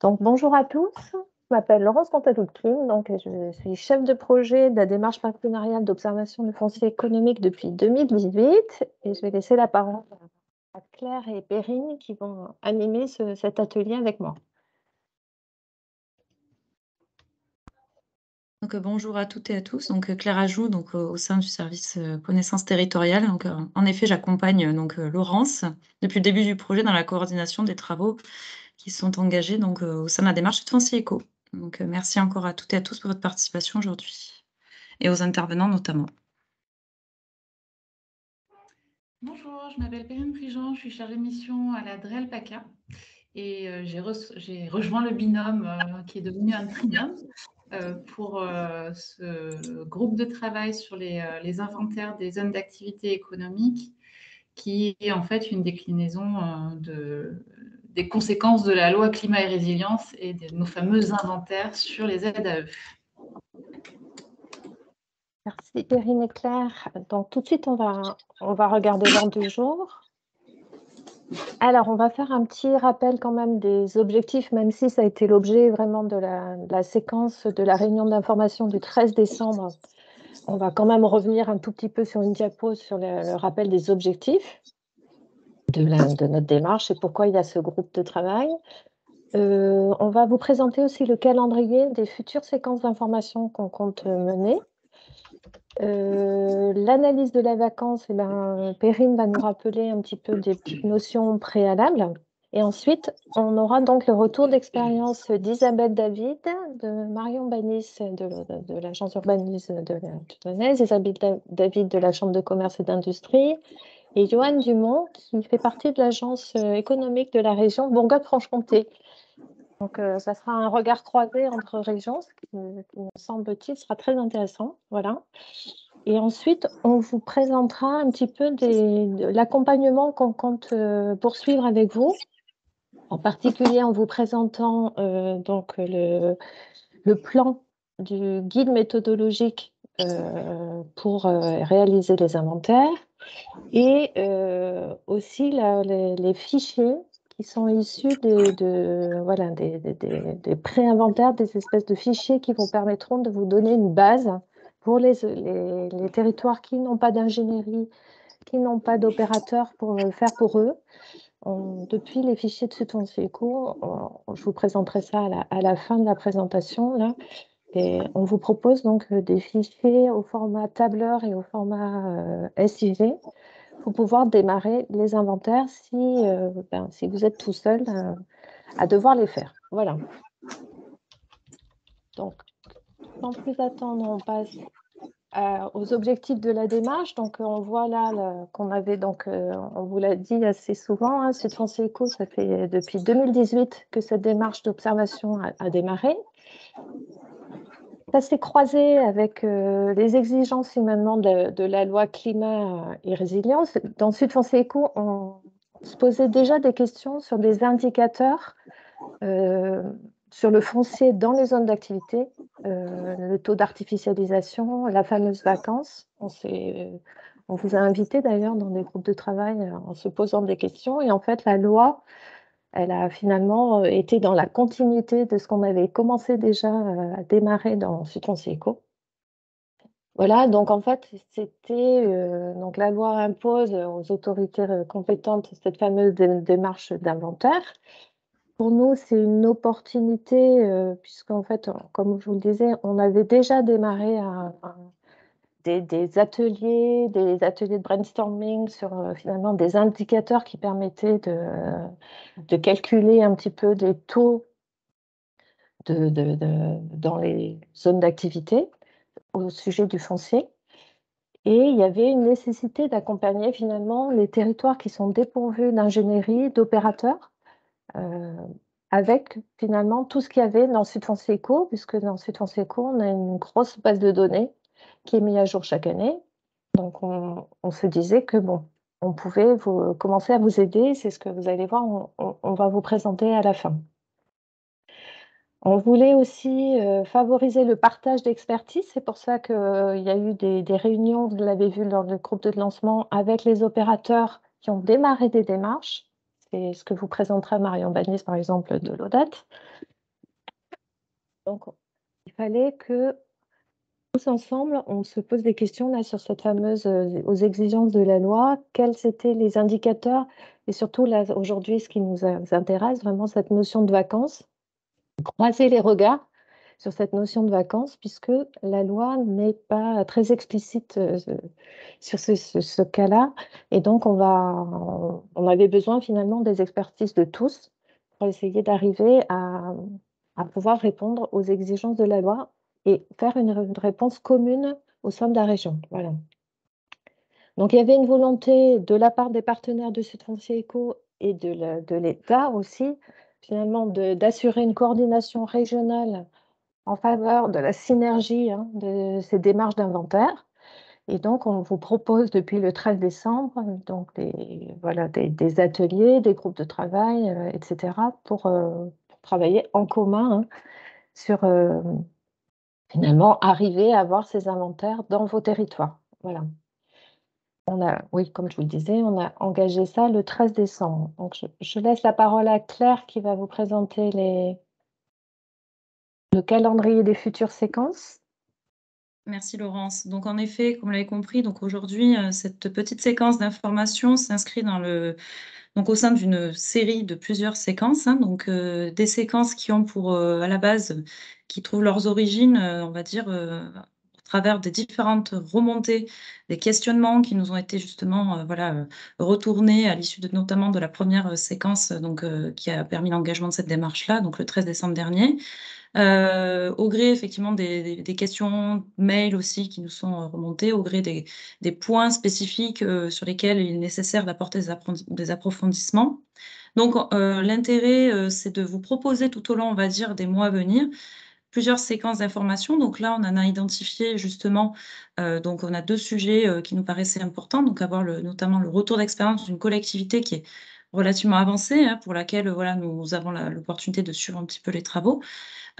Donc, bonjour à tous. Je m'appelle Laurence Cantadoutclim, donc je suis chef de projet de la démarche partenariale d'observation du foncier économique depuis 2018 et je vais laisser la parole à Claire et Perrine qui vont animer cet atelier avec moi. Donc, bonjour à toutes et à tous. Donc, Claire Ajou, donc, au sein du service connaissance territoriale. Donc, en effet, j'accompagne donc Laurence depuis le début du projet dans la coordination des travaux qui sont engagés donc, euh, au sein de la démarche de Foncier Eco. Donc, euh, merci encore à toutes et à tous pour votre participation aujourd'hui et aux intervenants notamment. Bonjour, je m'appelle Perrine Prigent, je suis chargée de mission à la DREL PACA et euh, j'ai rejoint le binôme qui est devenu un trinôme pour ce groupe de travail sur les, les inventaires des zones d'activité économique qui est en fait une déclinaison de, des conséquences de la loi climat et résilience et de nos fameux inventaires sur les ZAE. Merci Perrine et Claire. Donc tout de suite, on va, on va regarder l'ordre du jour. Alors, on va faire un petit rappel quand même des objectifs, même si ça a été l'objet vraiment de la, la, séquence de la réunion d'information du 13 décembre. On va quand même revenir un tout petit peu sur une diapo sur le rappel des objectifs de, notre démarche et pourquoi il y a ce groupe de travail. Euh, on va vous présenter aussi le calendrier des futures séquences d'informations qu'on compte mener. Euh, l'analyse de la vacance, eh ben, Perrine va nous rappeler un petit peu des notions préalables. Et ensuite, on aura donc le retour d'expérience d'Isabelle David, de Marion Banis de, l'agence urbanisme de la Isabelle David de la Chambre de commerce et d'industrie, et Johan Dumont, qui fait partie de l'agence euh, économique de la région Bourgogne-Franche-Comté. Donc, euh, ça sera un regard croisé entre régions, ce qui, me semble-t-il sera très intéressant. Voilà. Et ensuite, on vous présentera un petit peu l'accompagnement qu'on compte euh, poursuivre avec vous, en particulier en vous présentant donc le, plan du guide méthodologique pour réaliser les inventaires et euh, aussi les, fichiers qui sont issus de, voilà, des, des, pré-inventaires, des espèces de fichiers qui vous permettront de vous donner une base pour les, territoires qui n'ont pas d'ingénierie, qui n'ont pas d'opérateur pour le faire pour eux. depuis les fichiers de Sud Eco, je vous présenterai ça à la, à la, fin de la présentation. Là. Et on vous propose donc euh, des fichiers au format tableur et au format euh, SIG pour pouvoir démarrer les inventaires si, euh, ben, vous êtes tout seul à devoir les faire. Voilà. Donc, sans plus attendre, on passe aux objectifs de la démarche. Donc, on voit là qu'on avait, donc, on vous l'a dit assez souvent, hein, Sud-France Eco, ça fait depuis 2018 que cette démarche d'observation a, démarré. Ça s'est croisé avec euh, les exigences finalement de, la loi climat et résilience. Dans Sud France Éco, on se posait déjà des questions sur des indicateurs euh, sur le foncier dans les zones d'activité, euh, le taux d'artificialisation, la fameuse vacance. On, on vous a invité d'ailleurs dans des groupes de travail en se posant des questions. Et en fait, la loi elle a finalement euh, été dans la continuité de ce qu'on avait commencé déjà euh, à démarrer dans Sud-France Voilà, donc en fait, c'était euh, donc la loi impose aux autorités compétentes cette fameuse démarche d'inventaire. Pour nous, c'est une opportunité, puisqu'en fait, comme je vous le disais, on avait déjà démarré un, des, ateliers, des ateliers de brainstorming sur euh, finalement des indicateurs qui permettaient de, de, calculer un petit peu les taux de, dans les zones d'activité au sujet du foncier. Et il y avait une nécessité d'accompagner finalement les territoires qui sont dépourvus d'ingénierie, d'opérateurs, euh, avec finalement tout ce qu'il y avait dans Sud Foncier Eco, puisque dans Sud Foncier Eco, on a une grosse base de données qui est mis à jour chaque année. Donc, on, se disait que bon, on pouvait commencer à vous aider. C'est ce que vous allez voir, on, va vous présenter à la fin. On voulait aussi euh, favoriser le partage d'expertise. C'est pour ça qu'il euh, y a eu des, réunions, vous l'avez vu lors du groupe de lancement, avec les opérateurs qui ont démarré des démarches. C'est ce que vous présentera Marion Banis, par exemple, de l'ODAT. Donc, il fallait que tous ensemble, on se pose des questions là, sur cette fameuse euh, aux exigences de la loi. Quels étaient les indicateurs et surtout là aujourd'hui, ce qui nous intéresse vraiment, cette notion de vacances? Croiser les regards sur cette notion de vacances, puisque la loi n'est pas très explicite euh, sur ce, cas-là. Et donc, on, va, on avait besoin finalement des expertises de tous pour essayer d'arriver à, pouvoir répondre aux exigences de la loi et faire une, réponse commune au sein de la région. Voilà. Donc, il y avait une volonté de la part des partenaires de Sud Foncier Eco et de l'État aussi, finalement, d'assurer une coordination régionale en faveur de la synergie hein, de ces démarches d'inventaire. Et donc, on vous propose depuis le 13 décembre donc des, voilà, des, ateliers, des groupes de travail, euh, etc., euh, pour, travailler en commun hein, sur euh, finalement arriver à avoir ces inventaires dans vos territoires. Voilà. On a, oui, comme je vous le disais, on a engagé ça le 13 décembre. Donc, je, laisse la parole à Claire qui va vous présenter les, le calendrier des futures séquences. Merci Laurence. Donc en effet, comme vous l'avez compris, aujourd'hui, euh, cette petite séquence d'information s'inscrit dans le donc au sein d'une série de plusieurs séquences, hein. donc euh, des séquences qui ont pour euh, à la base, qui trouvent leurs origines, on va dire, travers des différentes remontées, des questionnements qui nous ont été justement voilà retournés à l'issue notamment de la première séquence donc qui a permis l'engagement de cette démarche-là, donc le 13 décembre dernier. Euh, au gré effectivement des, questions mail aussi qui nous sont euh, remontées, au gré des, points spécifiques euh, sur lesquels il est nécessaire d'apporter des, approfondissements. Donc l'intérêt, c'est de vous proposer tout au long, on va dire, des mois à venir, plusieurs séquences d'informations. Donc là, on en a identifié justement, donc on a deux sujets qui nous paraissaient importants, donc avoir le, notamment le retour d'expérience d'une collectivité qui est relativement avancée, hein, pour laquelle nous avons l'opportunité de suivre un petit peu les travaux.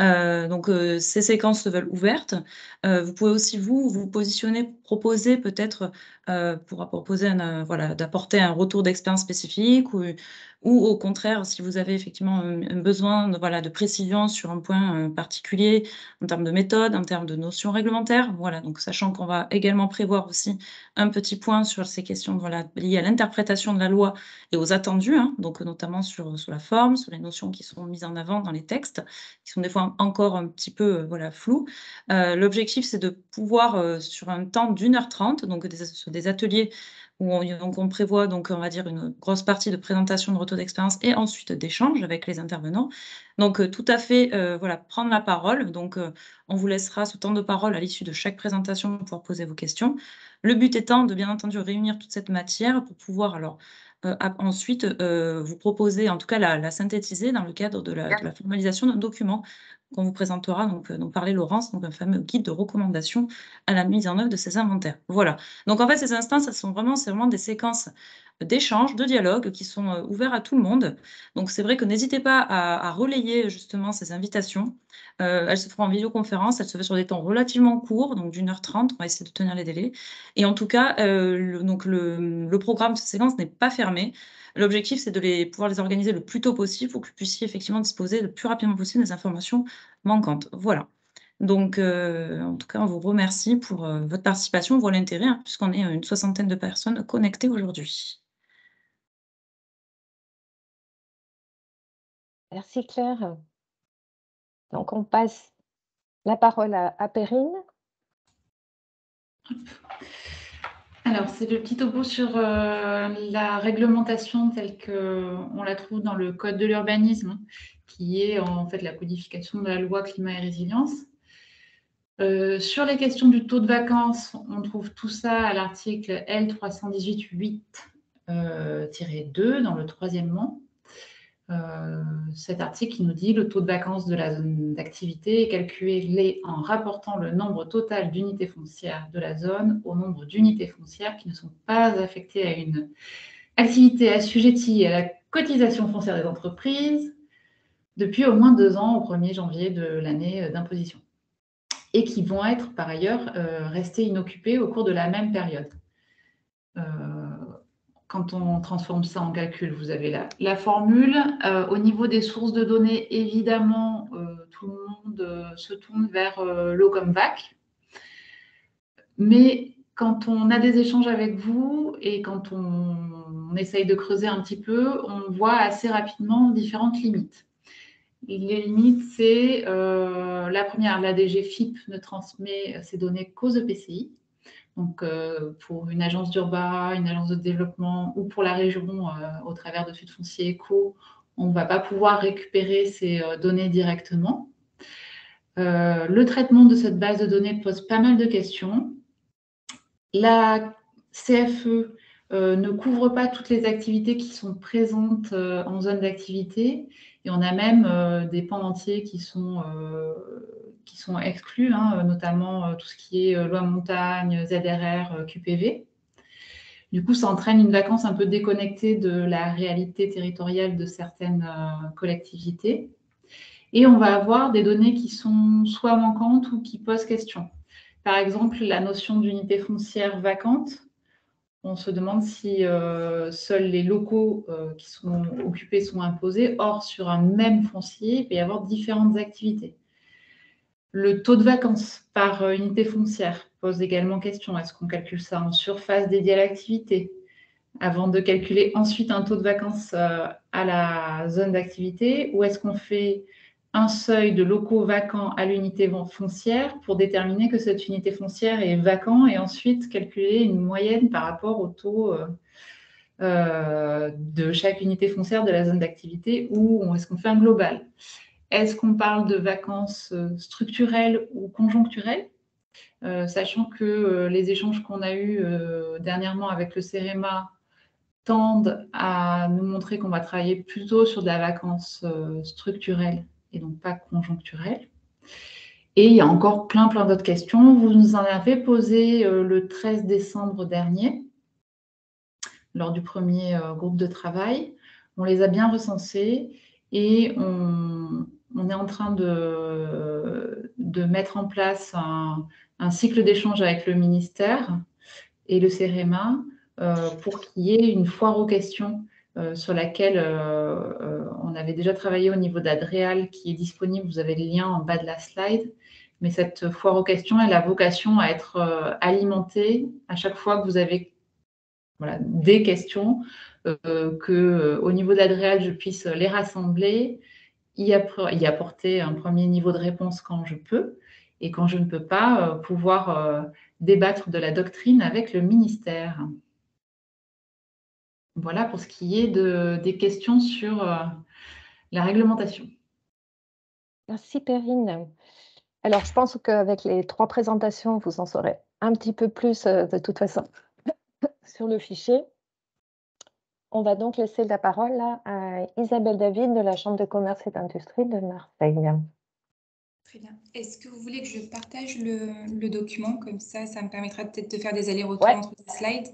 Euh, donc, euh, ces séquences se veulent ouvertes. Euh, vous pouvez aussi, vous, vous positionner, proposer peut-être, pour proposer un, d'apporter un retour d'expérience spécifique ou au contraire, si vous avez effectivement un, besoin de, voilà, de précision sur un point particulier en termes de méthode, en termes de notions réglementaires, voilà, donc sachant qu'on va également prévoir aussi un petit point sur ces questions liées à l'interprétation de la loi et aux attendus, hein, donc notamment sur, sur la forme, sur les notions qui sont mises en avant dans les textes, qui sont des fois encore un petit peu euh, voilà, floues. Euh, l'objectif, c'est de pouvoir, sur un temps d'une heure trente, donc des, des ateliers où on, donc on prévoit donc on va dire une grosse partie de présentation de retour d'expérience et ensuite d'échange avec les intervenants. Donc euh, tout à fait euh, voilà prendre la parole. Donc euh, on vous laissera ce temps de parole à l'issue de chaque présentation pour pouvoir poser vos questions. Le but étant de bien entendu réunir toute cette matière pour pouvoir alors ensuite vous proposer, en tout cas la, synthétiser dans le cadre de la, de la formalisation d'un document qu'on vous présentera, donc, euh, dont parlait Laurence, donc un fameux guide de recommandation à la mise en œuvre de ces inventaires. Voilà. Donc en fait, ces instances, elles sont vraiment, c'est vraiment des séquences d'échanges, de dialogues qui sont euh, ouverts à tout le monde. Donc c'est vrai que n'hésitez pas à, relayer justement ces invitations. Euh, elles se feront en vidéoconférence, elles se font sur des temps relativement courts, donc d'une heure trente, on va essayer de tenir les délais. Et en tout cas, le, donc le, programme de ces séquences n'est pas fermé. L'objectif, c'est de pouvoir les organiser le plus tôt possible pour que vous puissiez effectivement disposer le plus rapidement possible des informations manquantes. Voilà. Donc, euh, en tout cas, on vous remercie pour euh, votre participation, pour l'intérêt, hein, puisqu'on est une soixantaine de personnes connectées aujourd'hui. Merci Claire. Donc, on passe la parole à, Perrine. Alors, c'est le petit topo sur euh, la réglementation telle qu'on la trouve dans le Code de l'urbanisme, qui est en fait la codification de la loi climat et résilience. Euh, sur les questions du taux de vacances, on trouve tout ça à l'article L318.8-2 euh, dans le troisième mot. Cet article qui nous dit le taux de vacances de la zone d'activité est calculé en rapportant le nombre total d'unités foncières de la zone au nombre d'unités foncières qui ne sont pas affectées à une activité assujettie à la cotisation foncière des entreprises depuis au moins deux ans au 1er janvier de l'année d'imposition et qui vont être par ailleurs euh, restées inoccupées au cours de la même période. Euh, quand on transforme ça en calcul, vous avez la, formule. Euh, au niveau des sources de données, évidemment, euh, tout le monde se tourne vers l'OCOMVAC. Mais quand on a des échanges avec vous et quand on, essaye de creuser un petit peu, on voit assez rapidement différentes limites. Les limites, c'est la première, la DGFIP ne transmet ses données qu'aux EPCI. Donc, euh, pour une agence d'urbain, une agence de développement ou pour la région euh, au travers de Sud Foncier Eco, on ne va pas pouvoir récupérer ces euh, données directement. le traitement de cette base de données pose pas mal de questions. La CFE ne couvre pas toutes les activités qui sont présentes en zone d'activité et on a même des pans entiers qui sont qui sont exclus, hein, notamment euh, tout ce qui est euh, loi montagne, ZRR, euh, QPV. Du coup, ça entraîne une vacance un peu déconnectée de la réalité territoriale de certaines collectivités. Et on va avoir des données qui sont soit manquantes ou qui posent question. Par exemple, la notion d'unité foncière vacante. On se demande si seuls les locaux qui sont occupés sont imposés. Or, sur un même foncier, il peut y avoir différentes activités. Le taux de vacances par euh, unité foncière pose également question. Est-ce qu'on calcule ça en surface dédiée à l'activité avant de calculer ensuite un taux de vacances euh, à la zone d'activité? Ou est-ce qu'on fait un seuil de locaux vacants à l'unité foncière pour déterminer que cette unité foncière est vacant et ensuite calculer une moyenne par rapport au taux euh, de chaque unité foncière de la zone d'activité ou est-ce qu'on fait un global? Est-ce qu'on parle de vacances euh, structurelles ou conjoncturelles euh, Sachant que euh, les échanges qu'on a eus dernièrement avec le CEREMA tendent à nous montrer qu'on va travailler plutôt sur de la vacance structurelle et donc pas conjoncturelle. Et il y a encore plein, plein d'autres questions. Vous nous en avez posé le 13 décembre dernier, lors du premier groupe de travail. On les a bien recensées et on, on est en train de, mettre en place un, cycle d'échange avec le ministère et le CEREMA euh, pour qu'il y ait une foire aux questions euh, sur laquelle euh, on avait déjà travaillé au niveau d'Adréal qui est disponible. Vous avez le lien en bas de la slide. Mais cette foire aux questions, elle a vocation à être alimentée à chaque fois que vous avez des questions, que au niveau d'Adréal, je puisse les rassembler y, apporter un premier niveau de réponse quand je peux et quand je ne peux pas, euh, pouvoir euh, débattre de la doctrine avec le ministère. Voilà pour ce qui est de, des questions sur euh, la réglementation. Merci Perrine. Alors, je pense qu'avec les trois présentations, vous en saurez un petit peu plus de toute façon sur le fichier. On va donc laisser la parole à Isabelle David de la Chambre de commerce et d'industrie de Marseille. Très bien. Est-ce que vous voulez que je partage le, document? Comme ça, ça me permettra peut-être de faire des allers-retours entre les slides.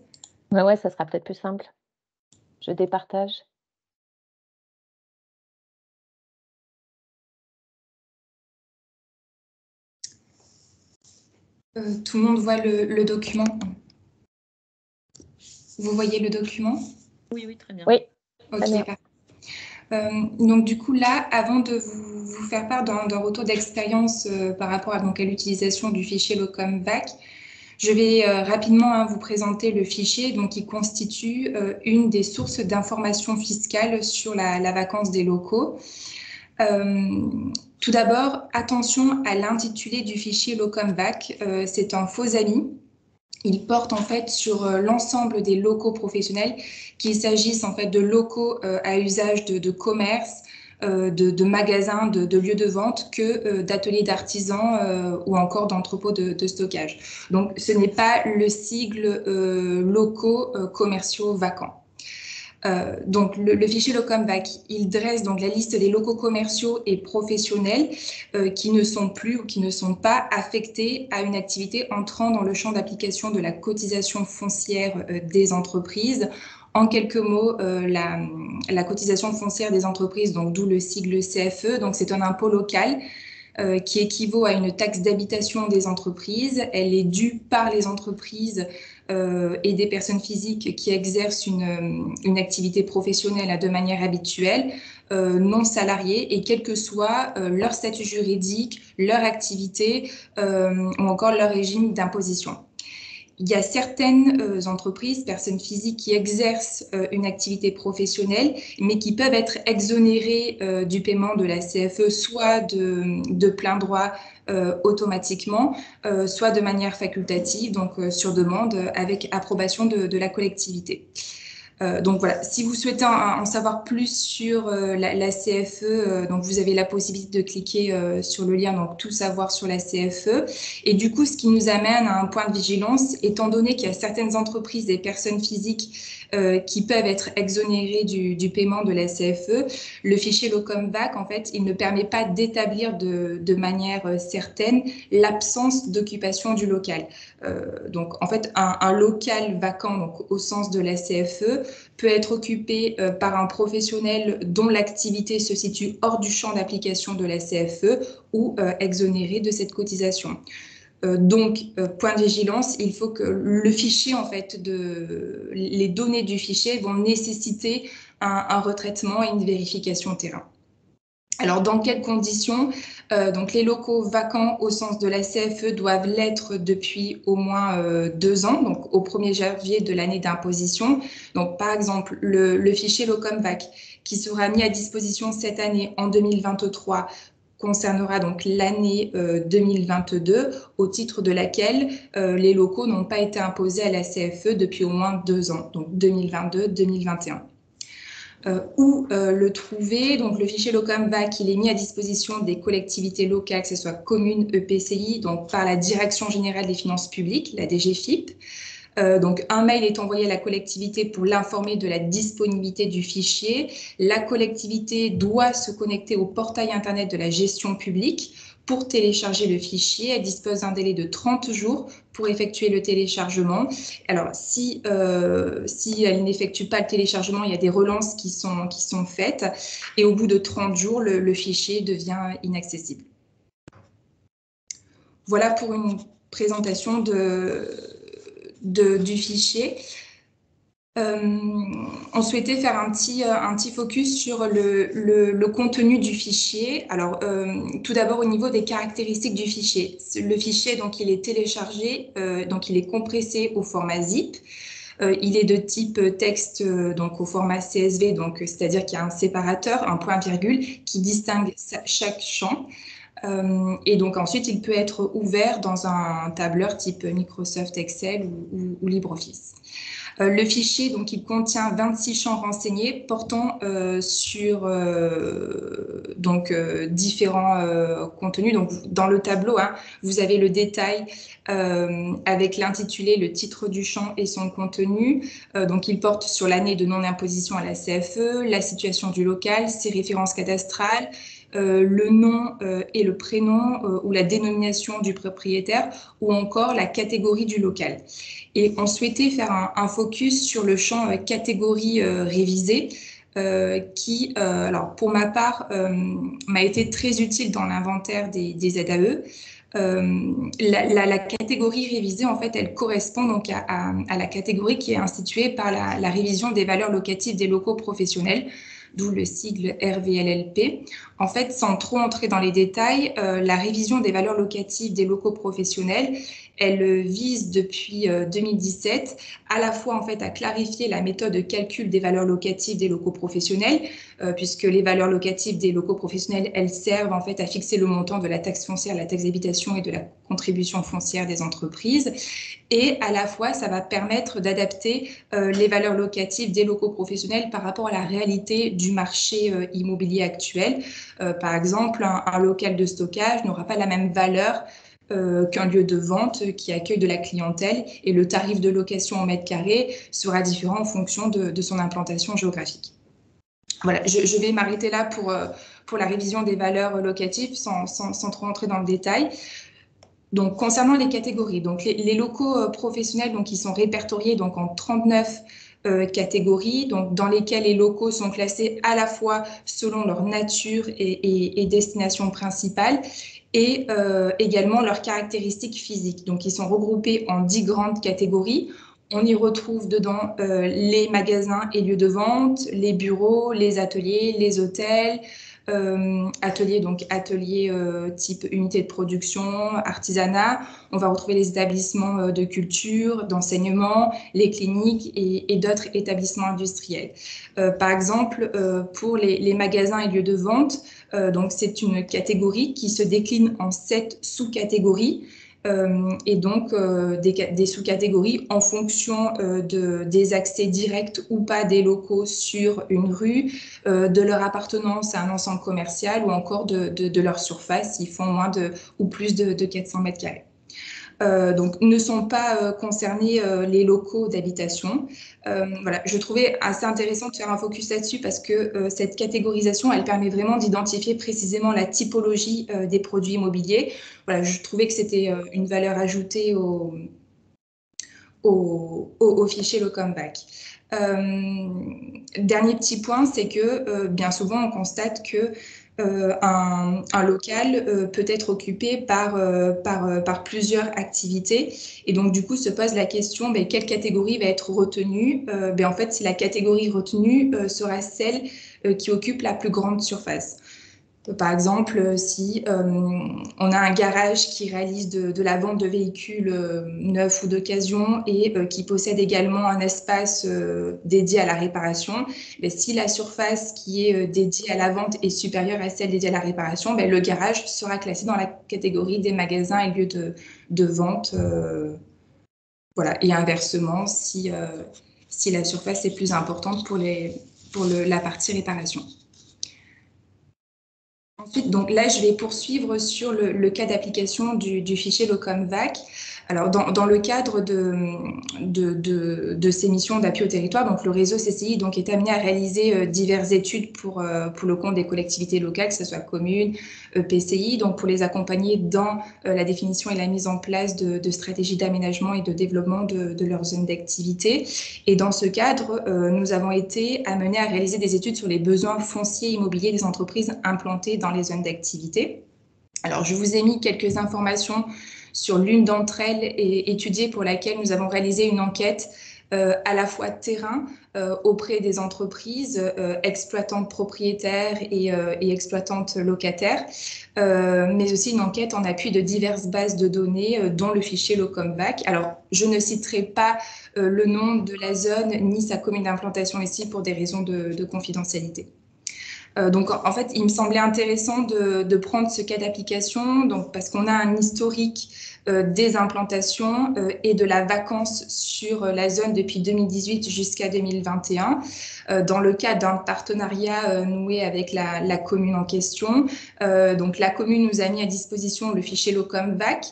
Oui, ouais, ça sera peut-être plus simple. Je départage. Euh, tout le monde voit le, document? Vous voyez le document? Oui, oui, très bien. Oui. Ok, euh, donc du coup là, avant de vous, faire part d'un retour d'expérience euh, par rapport à, donc, à l'utilisation du fichier LOCOM-VAC, je vais euh, rapidement hein, vous présenter le fichier donc, qui constitue une des sources d'informations fiscales sur la, la, vacance des locaux. tout d'abord, attention à l'intitulé du fichier LOCOM-VAC. C'est un faux ami il porte en fait sur euh, l'ensemble des locaux professionnels, qu'il s'agisse en fait de locaux euh, à usage de, commerce, euh, de, magasins, de, lieux de vente, que d'ateliers d'artisans ou encore d'entrepôts de, stockage. Donc, ce n'est pas le sigle locaux commerciaux vacants. Euh, donc le, fichier LOCOMVAC, il dresse donc la liste des locaux commerciaux et professionnels euh, qui ne sont plus ou qui ne sont pas affectés à une activité entrant dans le champ d'application de la cotisation foncière euh, des entreprises. En quelques mots, la, la, cotisation foncière des entreprises, donc d'où le sigle CFE, donc c'est un impôt local qui équivaut à une taxe d'habitation des entreprises. Elle est due par les entreprises et des personnes physiques qui exercent une, une activité professionnelle de manière habituelle, non salariées, et quel que soit leur statut juridique, leur activité ou encore leur régime d'imposition. Il y a certaines euh, entreprises, personnes physiques qui exercent euh, une activité professionnelle, mais qui peuvent être exonérées euh, du paiement de la CFE, soit de, plein droit automatiquement, soit de manière facultative, donc sur demande, avec approbation de la collectivité. Euh, donc voilà, si vous souhaitez en, savoir plus sur euh, la, CFE, euh, donc vous avez la possibilité de cliquer sur le lien, donc tout savoir sur la CFE. Et du coup, ce qui nous amène à un point de vigilance, étant donné qu'il y a certaines entreprises et personnes physiques qui peuvent être exonérées du, paiement de la CFE, le fichier LOCOMVAC, en fait, il ne permet pas d'établir de, manière certaine l'absence d'occupation du local. donc en fait, un, local vacant, donc au sens de la CFE, peut être occupé euh, par un professionnel dont l'activité se situe hors du champ d'application de la CFE ou euh, exonéré de cette cotisation. Euh, donc, point de vigilance, il faut que le fichier, en fait, de, les données du fichier vont nécessiter un retraitement et une vérification terrain. Alors, dans quelles conditions euh, Donc, les locaux vacants au sens de la CFE doivent l'être depuis au moins euh, deux ans, donc au 1er janvier de l'année d'imposition. Donc, par exemple, le, fichier LOCOMVAC qui sera mis à disposition cette année en 2023 concernera donc l'année 2022 euh, au titre de laquelle les locaux n'ont pas été imposés à la CFE depuis au moins deux ans, donc 2022-2021. Euh, où euh, le trouver. Donc, le fichier LOCAMVAC, il est mis à disposition des collectivités locales, que ce soit communes, EPCI, donc par la Direction générale des finances publiques, la DGFIP. Euh, donc, un mail est envoyé à la collectivité pour l'informer de la disponibilité du fichier. La collectivité doit se connecter au portail Internet de la gestion publique pour télécharger le fichier. Elle dispose d'un délai de 30 jours pour effectuer le téléchargement. Alors, si, euh, si elle n'effectue pas le téléchargement, il y a des relances qui sont, qui sont faites et au bout de 30 jours, le, fichier devient inaccessible. Voilà pour une présentation de, du fichier. Euh, on souhaitait faire un petit, euh, un petit focus sur le, le, contenu du fichier. Alors, euh, tout d'abord au niveau des caractéristiques du fichier. Le fichier, donc, il est téléchargé, donc il est compressé au format zip. il est de type texte, donc au format CSV, donc c'est-à-dire qu'il y a un séparateur, un point-virgule, qui distingue chaque champ. Et donc ensuite, il peut être ouvert dans un tableur type Microsoft Excel ou LibreOffice. Euh, le fichier, donc, il contient 26 champs renseignés portant euh, sur euh, donc, différents contenus. Donc, dans le tableau, hein, vous avez le détail avec l'intitulé, le titre du champ et son contenu. donc, il porte sur l'année de non-imposition à la CFE, la situation du local, ses références cadastrales, le nom et le prénom ou la dénomination du propriétaire ou encore la catégorie du local. Et on souhaitait faire un, focus sur le champ euh, catégorie euh, révisée, euh, qui, alors pour ma part, m'a été très utile dans l'inventaire des, ZAE. La, catégorie révisée, en fait, elle correspond donc à, la catégorie qui est instituée par la, révision des valeurs locatives des locaux professionnels, d'où le sigle RVLLP. En fait, sans trop entrer dans les détails, la révision des valeurs locatives des locaux professionnels, elle vise depuis 2017 euh, à la fois à clarifier la méthode de calcul des valeurs locatives des locaux professionnels, euh, puisque les valeurs locatives des locaux professionnels, elles servent en fait à fixer le montant de la taxe foncière, la taxe d'habitation et de la contribution foncière des entreprises. Et à la fois, ça va permettre d'adapter euh, les valeurs locatives des locaux professionnels par rapport à la réalité du marché immobilier actuel. par exemple, un local de stockage n'aura pas la même valeur euh, qu'un lieu de vente qui accueille de la clientèle et le tarif de location au mètre carré sera différent en fonction de, son implantation géographique. Voilà, je, vais m'arrêter là pour, euh, pour la révision des valeurs locatives sans, sans, trop entrer dans le détail. Donc, concernant les catégories, donc les, locaux euh, professionnels donc, ils sont répertoriés donc, en 39 catégories, donc, dans lesquelles les locaux sont classés à la fois selon leur nature et, destination principale et euh, également leurs caractéristiques physiques. Donc, ils sont regroupés en dix grandes catégories. On y retrouve dedans les magasins et lieux de vente, les bureaux, les ateliers, les hôtels, euh, ateliers, donc ateliers euh, type unité de production, artisanat. On va retrouver les établissements euh, de culture, d'enseignement, les cliniques et, d'autres établissements industriels. par exemple, pour les, les, magasins et lieux de vente, donc c'est une catégorie qui se décline en sept sous-catégories. Euh, et donc euh, des, sous-catégories en fonction euh, de, des accès directs ou pas des locaux sur une rue, de leur appartenance à un ensemble commercial ou encore de, de, leur surface, s'ils font moins de ou plus de, de 400 mètres carrés. Euh, donc ne sont pas euh, concernés euh, les locaux d'habitation. voilà, je trouvais assez intéressant de faire un focus là-dessus parce que cette catégorisation, elle permet vraiment d'identifier précisément la typologie des produits immobiliers. Voilà, je trouvais que c'était une valeur ajoutée au, au, fichier Locomback. dernier petit point, c'est que bien souvent on constate que euh, un, local euh, peut être occupé par, euh, par, par, plusieurs activités. Et donc, du coup, se pose la question, ben, quelle catégorie va être retenue? Ben, En fait, si la catégorie retenue sera celle qui occupe la plus grande surface. Par exemple, si euh, on a un garage qui réalise de, la vente de véhicules euh, neufs ou d'occasion et euh, qui possède également un espace dédié à la réparation, ben, si la surface qui est dédiée à la vente est supérieure à celle dédiée à la réparation, ben, le garage sera classé dans la catégorie des magasins et lieux de, vente. voilà. Et inversement, si, la surface est plus importante pour la partie réparation. Ensuite, donc là, je vais poursuivre sur le, cas d'application du, du, fichier LOCOMVAC. Alors, dans, le cadre de, ces missions d'appui au territoire, donc le réseau CCI donc, est amené à réaliser euh, diverses études pour, euh, pour le compte des collectivités locales, que ce soit communes, PCI, donc pour les accompagner dans euh, la définition et la mise en place de, stratégies d'aménagement et de développement de, de leur zone d'activité. Et dans ce cadre, nous avons été amenés à réaliser des études sur les besoins fonciers immobiliers des entreprises implantées dans les zones d'activité. Alors, je vous ai mis quelques informations sur l'une d'entre elles et étudiée pour laquelle nous avons réalisé une enquête euh, à la fois terrain euh, auprès des entreprises euh, exploitantes propriétaires et, exploitantes locataires, mais aussi une enquête en appui de diverses bases de données, dont le fichier Locombac. Alors, je ne citerai pas le nom de la zone ni sa commune d'implantation ici pour des raisons de confidentialité. Donc, en fait, il me semblait intéressant de, de prendre ce cas d'application, donc parce qu'on a un historique euh, des implantations euh, et de la vacance sur euh, la zone depuis 2018 jusqu'à 2021 dans le cadre d'un partenariat noué avec la, commune en question. donc la commune nous a mis à disposition le fichier LOCOMVAC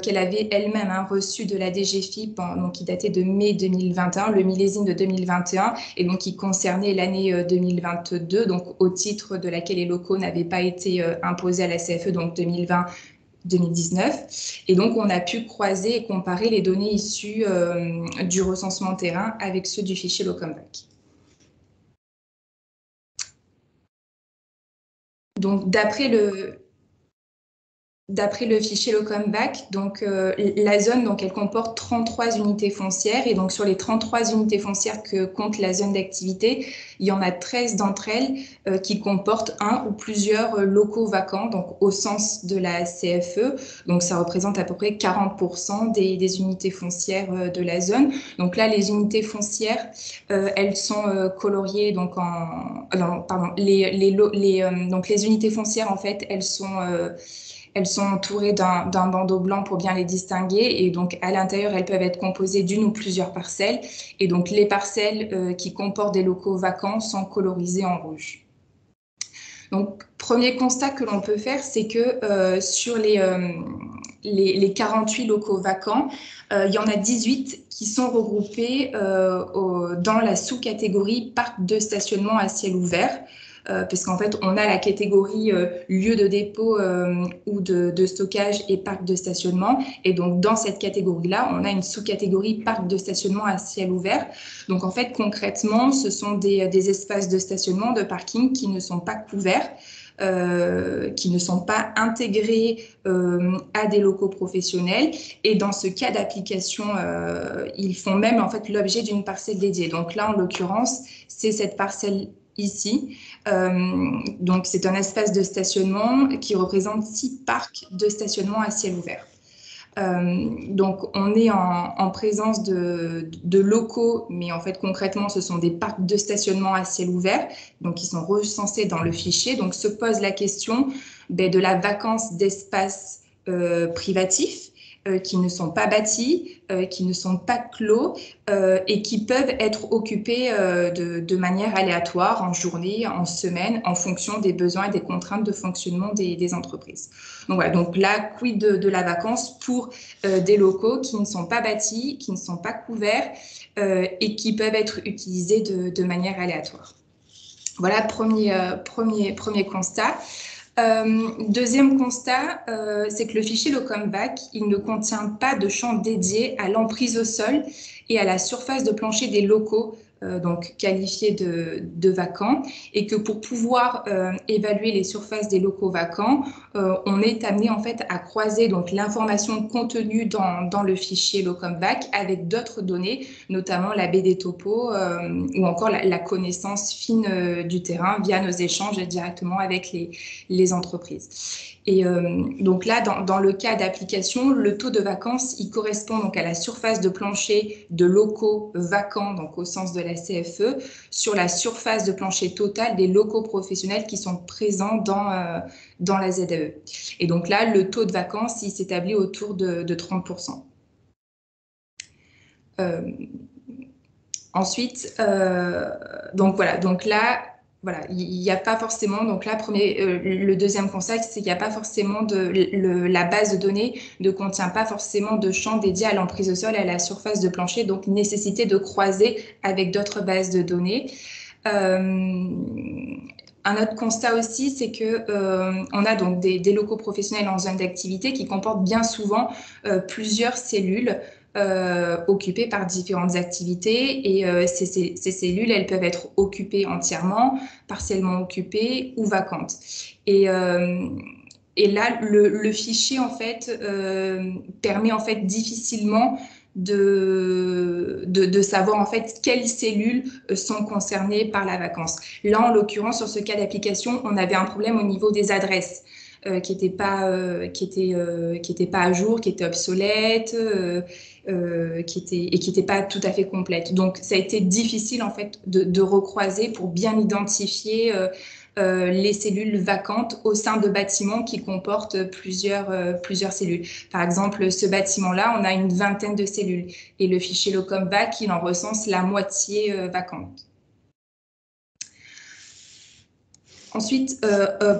qu'elle avait elle-même hein, reçu de la DGFIP, donc qui datait de mai 2021, le millésime de 2021, et donc qui concernait l'année 2022, donc au titre de laquelle les locaux n'avaient pas été imposés à la CFE, donc 2020 2019. Et donc, on a pu croiser et comparer les données issues euh, du recensement terrain avec ceux du fichier Locombac. Donc, d'après le, D'après le fichier Locombac, donc euh, la zone donc elle comporte 33 unités foncières et donc sur les 33 unités foncières que compte la zone d'activité, il y en a 13 d'entre elles euh, qui comportent un ou plusieurs euh, locaux vacants donc au sens de la CFE. Donc ça représente à peu près 40% des, des, unités foncières de la zone. Donc là les unités foncières elles sont coloriées donc en non, pardon les, les, les donc les unités foncières en fait elles sont elles sont entourées d'un bandeau blanc pour bien les distinguer et donc à l'intérieur, elles peuvent être composées d'une ou plusieurs parcelles. Et donc les parcelles euh, qui comportent des locaux vacants sont colorisées en rouge. Donc premier constat que l'on peut faire, c'est que euh, sur les, euh, les, les, 48 locaux vacants, il y en a 18 qui sont regroupés dans la sous-catégorie parc de stationnement à ciel ouvert. Euh, parce qu'en fait, on a la catégorie euh, lieu de dépôt euh, ou de, stockage et parc de stationnement. Et donc, dans cette catégorie-là, on a une sous-catégorie parc de stationnement à ciel ouvert. Donc, en fait, concrètement, ce sont des, espaces de stationnement, de parking qui ne sont pas couverts. qui ne sont pas intégrés à des locaux professionnels. Et dans ce cas d'application, ils font même en fait l'objet d'une parcelle dédiée. Donc là, en l'occurrence, c'est cette parcelle ici. Donc, c'est un espace de stationnement qui représente six parcs de stationnement à ciel ouvert. Euh, donc, on est en, présence de, locaux, mais en fait, concrètement, ce sont des parcs de stationnement à ciel ouvert, donc qui sont recensés dans le fichier. Donc, se pose la question ben, de la vacance d'espaces euh, privatifs euh, qui ne sont pas bâtis, euh, qui ne sont pas clos euh, et qui peuvent être occupés de, manière aléatoire en journée, en semaine, en fonction des besoins et des contraintes de fonctionnement des, entreprises. Donc voilà, donc là, quid de, la vacance pour des locaux qui ne sont pas bâtis, qui ne sont pas couverts et qui peuvent être utilisés de, de manière aléatoire? Voilà, premier, premier, premier constat. Euh, deuxième constat, euh, c'est que le fichier Locombac, il ne contient pas de champ dédié à l'emprise au sol et à la surface de plancher des locaux donc qualifiés de, de, vacants, et que pour pouvoir euh, évaluer les surfaces des locaux vacants, euh, on est amené en fait à croiser donc l'information contenue dans, dans, le fichier Locombac avec d'autres données, notamment la BD topo ou encore la, la connaissance fine du terrain via nos échanges directement avec les, les entreprises. Et euh, donc là, dans, le cas d'application, le taux de vacances, il correspond donc à la surface de plancher de locaux vacants, donc au sens de la CFE, sur la surface de plancher totale des locaux professionnels qui sont présents dans, euh, dans la ZAE. Et donc là, le taux de vacances, il s'établit autour de, 30%. Euh, ensuite, donc voilà, donc là, voilà, il n'y a pas forcément, donc là, premier, euh, le deuxième constat, c'est qu'il n'y a pas forcément de, la base de données ne contient pas forcément de champ dédié à l'emprise au sol et à la surface de plancher, donc nécessité de croiser avec d'autres bases de données. Euh, un autre constat aussi, c'est que euh, on a donc des, locaux professionnels en zone d'activité qui comportent bien souvent plusieurs cellules euh, occupées par différentes activités et euh, ces, cellules, elles peuvent être occupées entièrement, partiellement occupées ou vacantes. Et, euh, là, le, fichier en fait permet en fait difficilement de, savoir en fait quelles cellules sont concernées par la vacance. Là, en l'occurrence, sur ce cas d'application, on avait un problème au niveau des adresses. qui n'étaient pas, pas à jour, qui étaient obsolètes, euh, qui était, et qui n'était pas tout à fait complète. Donc, ça a été difficile en fait de, recroiser pour bien identifier euh, euh, les cellules vacantes au sein de bâtiments qui comportent plusieurs, plusieurs cellules. Par exemple, ce bâtiment-là, on a une vingtaine de cellules et le fichier LOCOMVAC, il en recense la moitié vacante. Ensuite,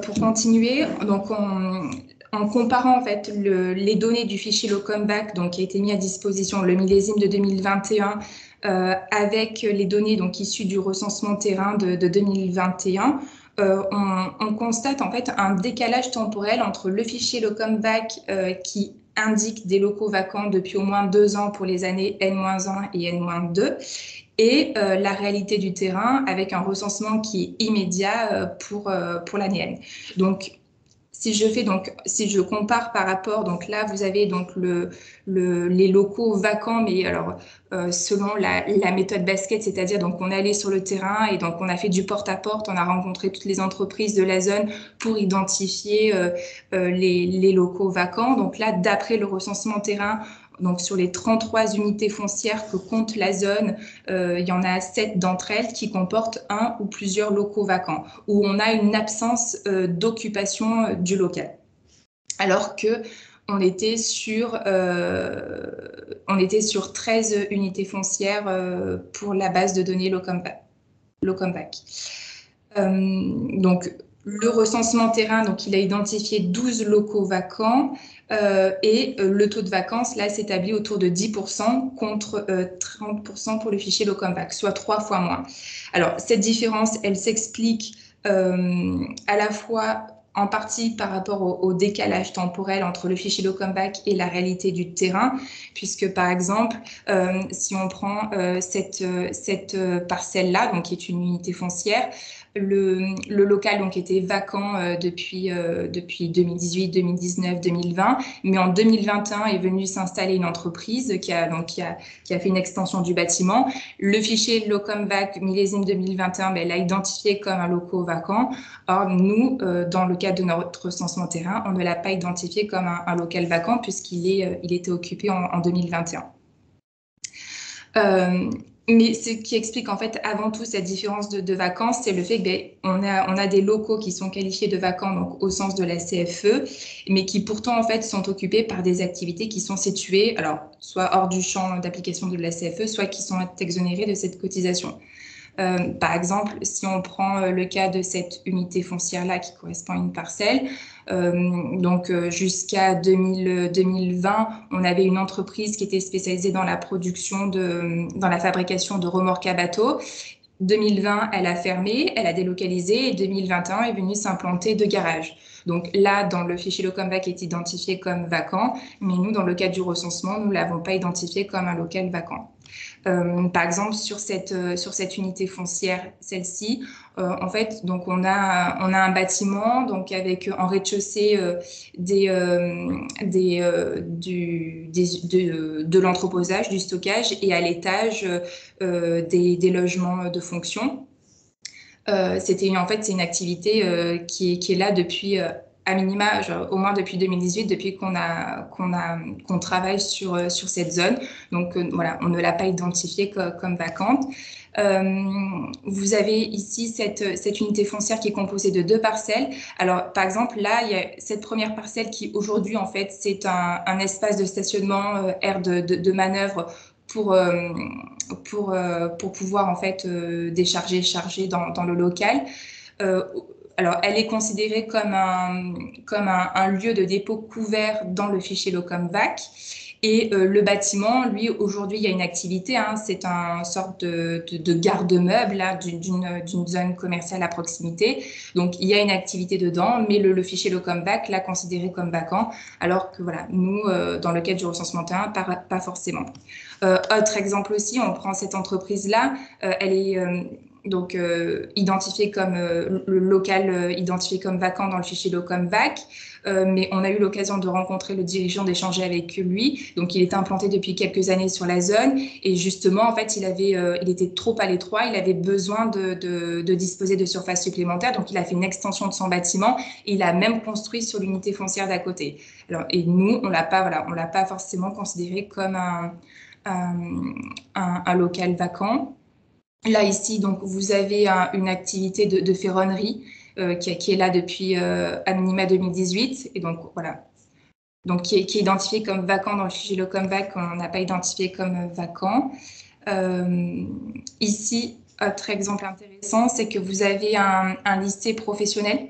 pour continuer, donc on, en comparant en fait les données du fichier Locomeback donc qui a été mis à disposition le millésime de 2021 euh, avec les données donc issues du recensement terrain de, 2021, euh, on, constate en fait un décalage temporel entre le fichier Locomeback euh, qui indique des locaux vacants depuis au moins deux ans pour les années N-1 et N-2 et la réalité du terrain avec un recensement qui est immédiat pour, pour l'année N. Donc, si je fais donc, si je compare par rapport, donc là vous avez donc le, les locaux vacants, mais alors euh, selon la, méthode basket, c'est-à-dire donc on est allé sur le terrain et donc on a fait du porte-à-porte, on a rencontré toutes les entreprises de la zone pour identifier euh, euh, les, les, locaux vacants. Donc là, d'après le recensement terrain, donc sur les 33 unités foncières que compte la zone, euh, il y en a 7 d'entre elles qui comportent un ou plusieurs locaux vacants, où on a une absence euh, d'occupation euh, du local. Alors que on était sur, on était sur 13 unités foncières pour la base de données Locombac. donc, le recensement terrain, donc il a identifié 12 locaux vacants euh, et euh, le taux de vacances, là, s'établit autour de 10% contre 30% euh, pour le fichier Locombac, soit trois fois moins. Alors, cette différence, elle s'explique à la fois en partie par rapport au, décalage temporel entre le fichier Locombac et la réalité du terrain, puisque par exemple, si on prend cette, cette parcelle-là, donc qui est une unité foncière, le, local donc était vacant euh, depuis, euh, depuis 2018, 2019, 2020, mais en 2021 est venue s'installer une entreprise qui a, donc, qui, a, qui a fait une extension du bâtiment. Le fichier Locomvac millésime 2021 ben, l'a identifié comme un local vacant. Or, nous, euh, dans le cadre de notre recensement terrain, on ne l'a pas identifié comme un, local vacant puisqu'il est, il était occupé en 2021. Mais ce qui explique en fait avant tout cette différence de, de vacances, c'est le fait qu'on ben, a, on a des locaux qui sont qualifiés de vacants donc, au sens de la CFE, mais qui pourtant en fait sont occupés par des activités qui sont situées, alors soit hors du champ d'application de la CFE, soit qui sont exonérées de cette cotisation. Euh, par exemple, si on prend euh, le cas de cette unité foncière-là qui correspond à une parcelle, donc jusqu'à 2020, on avait une entreprise qui était spécialisée dans la production de, dans la fabrication de remorques à bateau 2020, elle a fermé, elle a délocalisé et 2021 est venue s'implanter de garage. Donc là, dans le fichier Locomvac est identifié comme vacant, mais nous, dans le cadre du recensement, nous ne l'avons pas identifié comme un local vacant. Euh, par exemple, sur cette, euh, sur cette unité foncière, celle-ci, euh, en fait, donc on a, on a un bâtiment donc avec en rez-de-chaussée des, des, du, des, de, de l'entreposage, du stockage, et à l'étage des, des, logements de fonction. C'était en fait c'est une activité qui, qui, est là depuis à minima, au moins depuis 2018, depuis qu'on a qu'on a qu'on travaille sur euh, sur cette zone. Donc euh, voilà, on ne l'a pas identifiée comme, vacante. Euh, vous avez ici cette, cette unité foncière qui est composée de deux parcelles. Alors, par exemple, là, il y a cette première parcelle qui, aujourd'hui, en fait, c'est un, un, espace de stationnement, euh, aire de, de, manœuvre pour, pour, pour pouvoir, en fait, décharger, charger dans, dans le local alors, elle est considérée comme un, comme un, lieu de dépôt couvert dans le fichier LOCOMVAC. Et euh, le bâtiment, lui, aujourd'hui, il y a une activité, hein, c'est une sorte de, de, garde-meuble d'une zone commerciale à proximité. Donc, il y a une activité dedans, mais le, fichier LOCOMVAC l'a considéré comme vacant, alors que voilà, nous, euh, dans le cadre du recensement terrain, pas, pas forcément. Euh, autre exemple aussi, on prend cette entreprise-là, elle est donc euh, identifié comme euh, le local euh, identifié comme vacant dans le fichier LOCOMVAC. mais on a eu l'occasion de rencontrer le dirigeant, d'échanger avec lui. Donc, il était implanté depuis quelques années sur la zone et justement, en fait, il avait, il était trop à l'étroit. Il avait besoin de, de, disposer de surface supplémentaire. Donc, il a fait une extension de son bâtiment et il a même construit sur l'unité foncière d'à côté. Alors, et nous, on l'a pas, voilà, on l'a pas forcément considéré comme un, un local vacant. Là, ici, donc, vous avez une activité de, ferronnerie euh, qui, est là depuis euh, minima 2018. Et donc, voilà. Donc, qui est, qui est identifié comme vacant dans le fichier Locomvac, on n'a pas identifié comme vacant. Euh, ici, autre exemple intéressant, c'est que vous avez un, un listé professionnel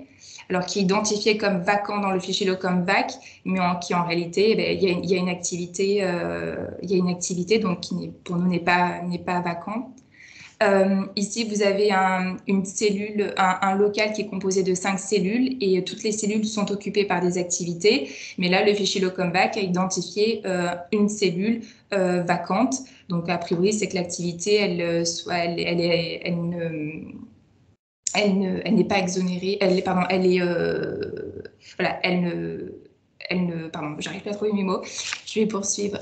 alors qui est identifié comme vacant dans le fichier Locomvac, mais en, qui en réalité, eh il, y a, il, y a, une activité, euh, il y a une activité donc qui pour nous n'est pas n'est pas vacant. Euh, ici, vous avez un, une cellule, un, local qui est composé de cinq cellules et toutes les cellules sont occupées par des activités. Mais là, le fichier Locomvac a identifié euh, une cellule euh, vacante. Donc, a priori, c'est que l'activité, elle, soit, elle, est, elle ne elle ne, elle n'est pas exonérée, elle, pardon, elle est, voilà, elle ne, elle ne, pardon, j'arrive pas à trouver mes mots, je vais poursuivre.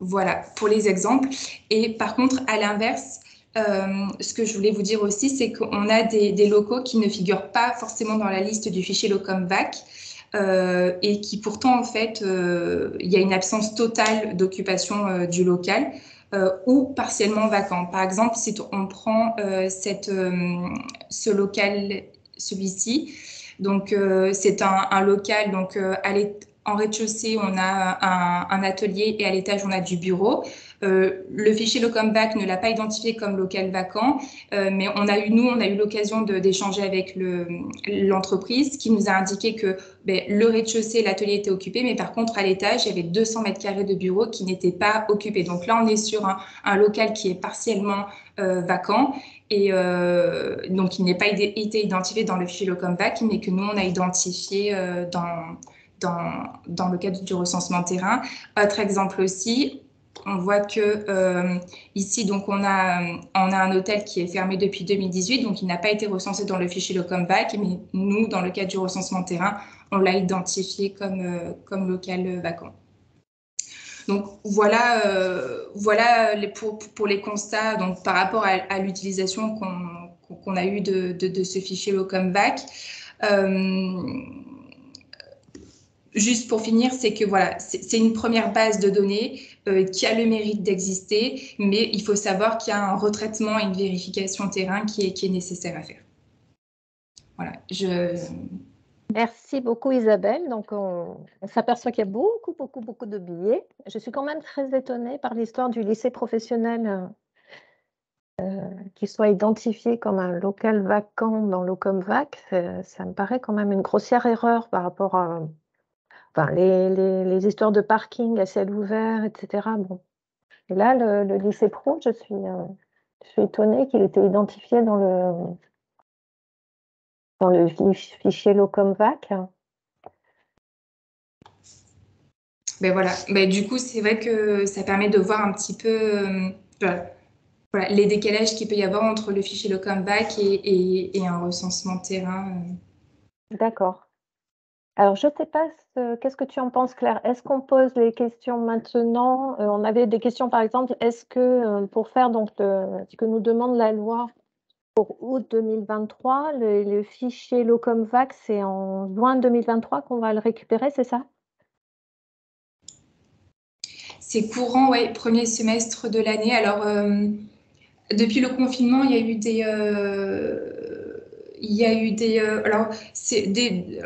Voilà, pour les exemples. Et par contre, à l'inverse, euh, ce que je voulais vous dire aussi, c'est qu'on a des, locaux qui ne figurent pas forcément dans la liste du fichier Locomvac euh, et qui pourtant, en fait, euh, il y a une absence totale d'occupation du local ou partiellement vacant. Par exemple, si on prend ce local, celui-ci, donc c'est un, un, local donc, à en rez-de-chaussée, on a un, atelier et à l'étage, on a du bureau. Euh, le fichier Locomback ne l'a pas identifié comme local vacant, euh, mais on a eu, nous, on a eu l'occasion d'échanger avec l'entreprise qui nous a indiqué que ben, le rez-de-chaussée, l'atelier était occupé, mais par contre, à l'étage, il y avait 200 mètres carrés de bureau qui n'étaient pas occupés. Donc là, on est sur un, local qui est partiellement euh, vacant et donc il n'est pas été identifié dans le fichier Locomback, mais que nous, on a identifié dans dans, le cadre du recensement terrain. Autre exemple aussi, on voit que ici, donc on a, on a un hôtel qui est fermé depuis 2018, donc il n'a pas été recensé dans le fichier Locomvac, mais nous, dans le cadre du recensement terrain, on l'a identifié comme, comme local vacant. Donc voilà, voilà les, pour, pour, les constats donc, par rapport à, l'utilisation qu'on a eue de, ce fichier Locomvac. Juste pour finir, c'est que voilà, c'est une première base de données euh, qui a le mérite d'exister, mais il faut savoir qu'il y a un retraitement et une vérification terrain qui est, nécessaire à faire. Voilà. Merci beaucoup Isabelle. Donc on, s'aperçoit qu'il y a beaucoup, beaucoup, beaucoup de billets. Je suis quand même très étonnée par l'histoire du lycée professionnel euh, qui soit identifié comme un local vacant dans l'OCOMVAC. Ça me paraît quand même une grossière erreur par rapport à les, histoires de parking à ciel ouvert, etc. Bon. Et là, le, lycée pro, je suis, euh, je suis étonnée qu'il était identifié dans le, dans le fichier Locomvac. Ben voilà. Ben, du coup, c'est vrai que ça permet de voir un petit peu euh, les décalages qu'il peut y avoir entre le fichier Locomvac et, et un recensement terrain. Euh. D'accord. Alors, je ne sais pas, qu'est-ce que tu en penses, Claire. Est-ce qu'on pose les questions maintenant? Euh, On avait des questions, par exemple, est-ce que euh, pour faire donc ce que nous demande la loi pour août 2023, le, fichier Locomvac, c'est en juin 2023 qu'on va le récupérer, c'est ça? C'est courant, oui, premier semestre de l'année. Alors, euh, depuis le confinement, il y a eu des... il y a eu des... alors, c'est des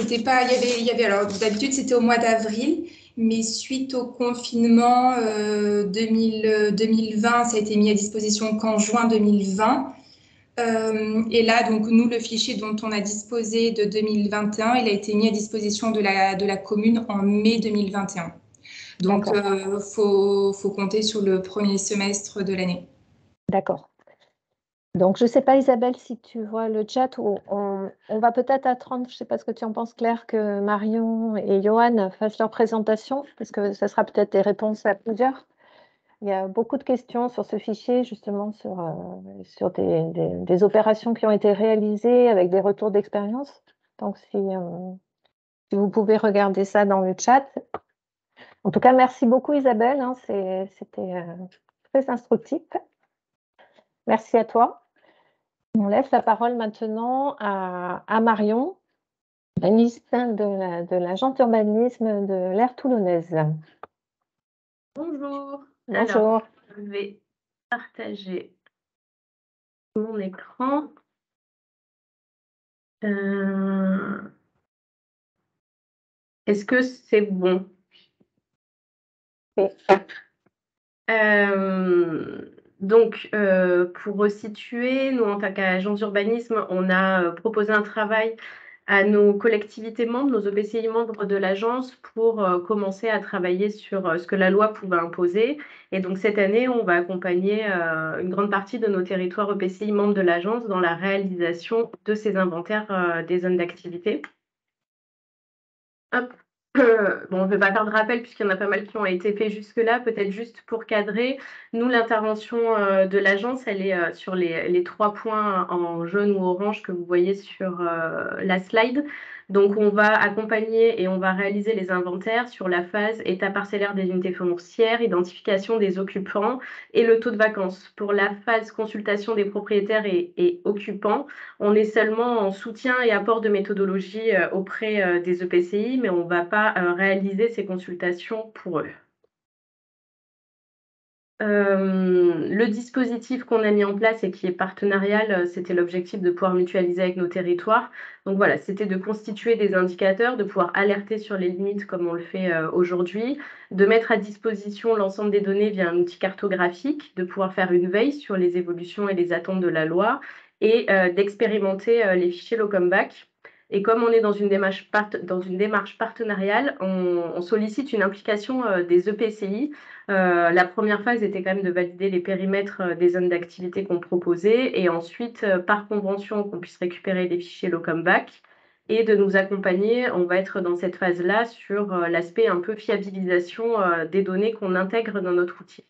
c'était pas, il y avait, il y avait alors d'habitude c'était au mois d'avril, mais suite au confinement 2000, 2020, ça a été mis à disposition qu'en juin 2020. Euh, et là, donc nous, le fichier dont on a disposé de 2021, il a été mis à disposition de la, de la commune en mai 2021. Donc, il euh, faut, faut compter sur le premier semestre de l'année. D'accord. Donc, je ne sais pas, Isabelle, si tu vois le chat, on, on va peut-être attendre, je ne sais pas ce que tu en penses, Claire, que Marion et Johan fassent leur présentation, parce que ça sera peut-être des réponses à plusieurs. Il y a beaucoup de questions sur ce fichier, justement, sur, euh, sur des, opérations qui ont été réalisées avec des retours d'expérience. Donc, si, euh, si, vous pouvez regarder ça dans le chat. En tout cas, merci beaucoup, Isabelle. Hein, C'était euh, très instructif. Merci à toi. On laisse la parole maintenant à, Marion, urbaniste de l'agence urbanisme de l'aire toulonnaise. Bonjour. Bonjour. je vais partager mon écran. Euh, est-ce que c'est bon? Euh, donc, euh, pour resituer, nous, en tant qu'agence d'urbanisme, on a euh, proposé un travail à nos collectivités membres, nos EPCI membres de l'agence, pour euh, commencer à travailler sur ce que la loi pouvait imposer. Et donc, cette année, on va accompagner une grande partie de nos territoires EPCI membres de l'agence dans la réalisation de ces inventaires des zones d'activité. Bon, on ne peut pas faire de rappel puisqu'il y en a pas mal qui ont été faits jusque-là. Peut-être juste pour cadrer, nous, l'intervention euh, de l'agence, elle est euh, sur les, trois points en jaune ou orange que vous voyez sur euh, la slide. Donc, on va accompagner et on va réaliser les inventaires sur la phase état parcellaire des unités foncières, identification des occupants et le taux de vacances. Pour la phase consultation des propriétaires et, occupants, on est seulement en soutien et apport de méthodologie euh, auprès euh, des EPCI, mais on ne va pas euh, réaliser ces consultations pour eux. Euh, le dispositif qu'on a mis en place et qui est partenarial, euh, c'était l'objectif de pouvoir mutualiser avec nos territoires. Donc voilà, c'était de constituer des indicateurs, de pouvoir alerter sur les limites comme on le fait euh, aujourd'hui, de mettre à disposition l'ensemble des données via un outil cartographique, de pouvoir faire une veille sur les évolutions et les attentes de la loi et d'expérimenter les fichiers Locomback. Et comme on est dans une démarche, partenariale, on, sollicite une implication des EPCI euh, la première phase était quand même de valider les périmètres euh, des zones d'activité qu'on proposait et ensuite, euh, par convention, qu'on puisse récupérer les fichiers Locomback. et de nous accompagner. On va être dans cette phase-là sur l'aspect un peu fiabilisation des données qu'on intègre dans notre outil.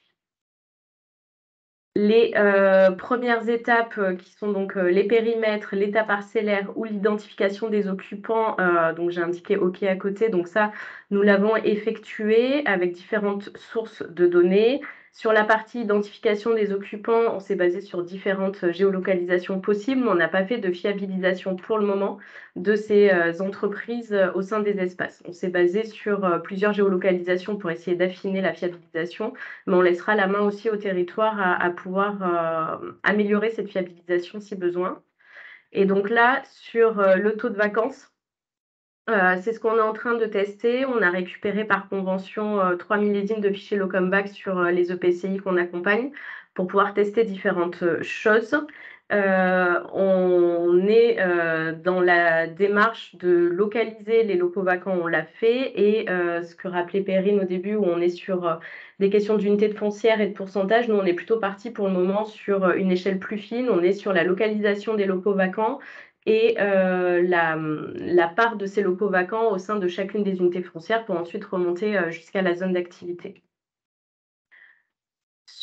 Les euh, premières étapes euh, qui sont donc euh, les périmètres, l'état parcellaire ou l'identification des occupants, donc j'ai indiqué OK à côté, donc ça, nous l'avons effectué avec différentes sources de données. Sur la partie identification des occupants, on s'est basé sur différentes géolocalisations possibles, mais on n'a pas fait de fiabilisation pour le moment de ces euh, entreprises euh, au sein des espaces. On s'est basé sur euh, plusieurs géolocalisations pour essayer d'affiner la fiabilisation, mais on laissera la main aussi au territoire à, pouvoir améliorer cette fiabilisation si besoin. Et donc là, sur le taux de vacances, euh, c'est ce qu'on est en train de tester. On a récupéré par convention 3 euh, millésimes de fichiers Locomback sur euh, les EPCI qu'on accompagne pour pouvoir tester différentes choses. on est dans la démarche de localiser les locaux vacants, on l'a fait, et ce que rappelait Perrine au début, où on est sur des questions d'unité de foncière et de pourcentage, nous on est plutôt parti pour le moment sur une échelle plus fine, on est sur la localisation des locaux vacants et euh, la, part de ces locaux vacants au sein de chacune des unités foncières pour ensuite remonter euh, jusqu'à la zone d'activité.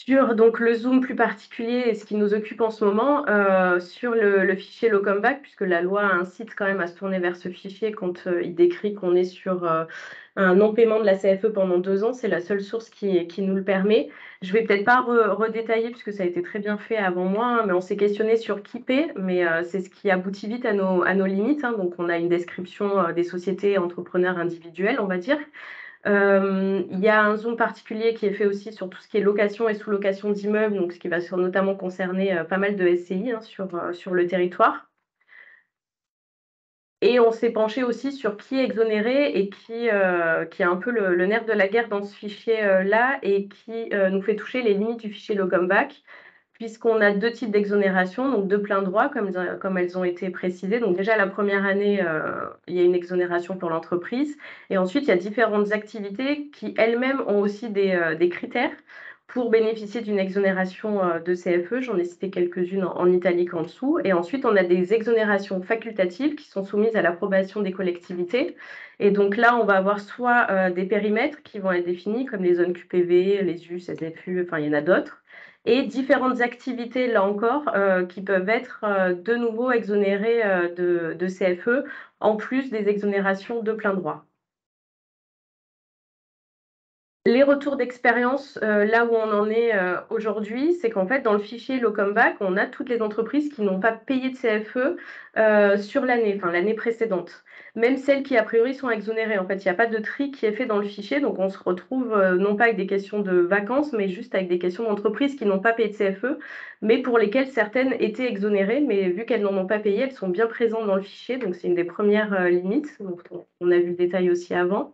Sur donc, le zoom plus particulier et ce qui nous occupe en ce moment, euh, sur le, fichier Locomback, puisque la loi incite quand même à se tourner vers ce fichier quand il décrit qu'on est sur un non-paiement de la CFE pendant deux ans, c'est la seule source qui, qui, nous le permet. Je vais peut-être pas redétailler puisque ça a été très bien fait avant moi, hein, mais on s'est questionné sur qui paie, mais euh, c'est ce qui aboutit vite à nos, à nos limites. Hein. donc on a une description euh, des sociétés entrepreneurs individuels, on va dire. Euh, il y a un zoom particulier qui est fait aussi sur tout ce qui est location et sous-location d'immeubles, donc ce qui va notamment concerner pas mal de SCI hein, sur, sur le territoire. Et on s'est penché aussi sur qui est exonéré et qui, euh, qui est un peu le, nerf de la guerre dans ce fichier-là et qui euh, nous fait toucher les limites du fichier Logumback, puisqu'on a deux types d'exonération, donc de plein droit, comme, elles ont été précisées. Donc déjà, la première année, euh, il y a une exonération pour l'entreprise. Et ensuite, il y a différentes activités qui elles-mêmes ont aussi des, des critères pour bénéficier d'une exonération euh, de CFE. J'en ai cité quelques-unes en, italique en dessous. Et ensuite, on a des exonérations facultatives qui sont soumises à l'approbation des collectivités. Et donc là, on va avoir soit euh, des périmètres qui vont être définis, comme les zones QPV, les US, SFU, enfin, il y en a d'autres. Et différentes activités, là encore, euh, qui peuvent être de nouveau exonérées de, de CFE, en plus des exonérations de plein droit. Les retours d'expérience, euh, là où on en est euh, aujourd'hui, c'est qu'en fait, dans le fichier Locomback, on a toutes les entreprises qui n'ont pas payé de CFE euh, sur l'année, enfin l'année précédente. Même celles qui, a priori, sont exonérées. En fait, il n'y a pas de tri qui est fait dans le fichier, donc on se retrouve non pas avec des questions de vacances, mais juste avec des questions d'entreprises qui n'ont pas payé de CFE, mais pour lesquelles certaines étaient exonérées, mais vu qu'elles n'en ont pas payé, elles sont bien présentes dans le fichier, donc c'est une des premières limites. Donc, on a vu le détail aussi avant.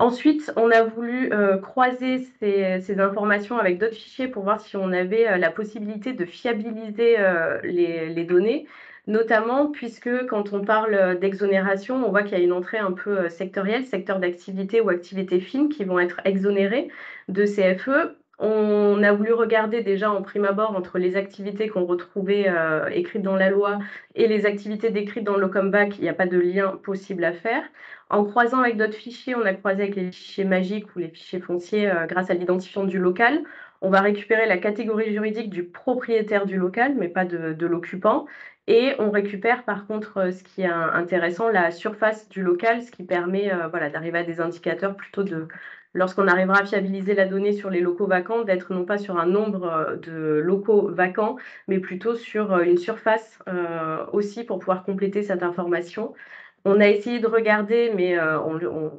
Ensuite, on a voulu euh, croiser ces, informations avec d'autres fichiers pour voir si on avait euh, la possibilité de fiabiliser euh, les, données, notamment puisque quand on parle d'exonération, on voit qu'il y a une entrée un peu sectorielle, secteur d'activité ou activité fine qui vont être exonérés de CFE. On a voulu regarder déjà en prime abord entre les activités qu'on retrouvait écrites dans la loi et les activités décrites dans le Locomback, il n'y a pas de lien possible à faire. En croisant avec d'autres fichiers, on a croisé avec les fichiers magiques ou les fichiers fonciers euh, grâce à l'identifiant du local. On va récupérer la catégorie juridique du propriétaire du local, mais pas de, l'occupant. Et on récupère par contre euh, ce qui est intéressant, la surface du local, ce qui permet euh, d'arriver à des indicateurs plutôt de, lorsqu'on arrivera à fiabiliser la donnée sur les locaux vacants, d'être non pas sur un nombre de locaux vacants, mais plutôt sur une surface aussi pour pouvoir compléter cette information. On a essayé de regarder, mais euh,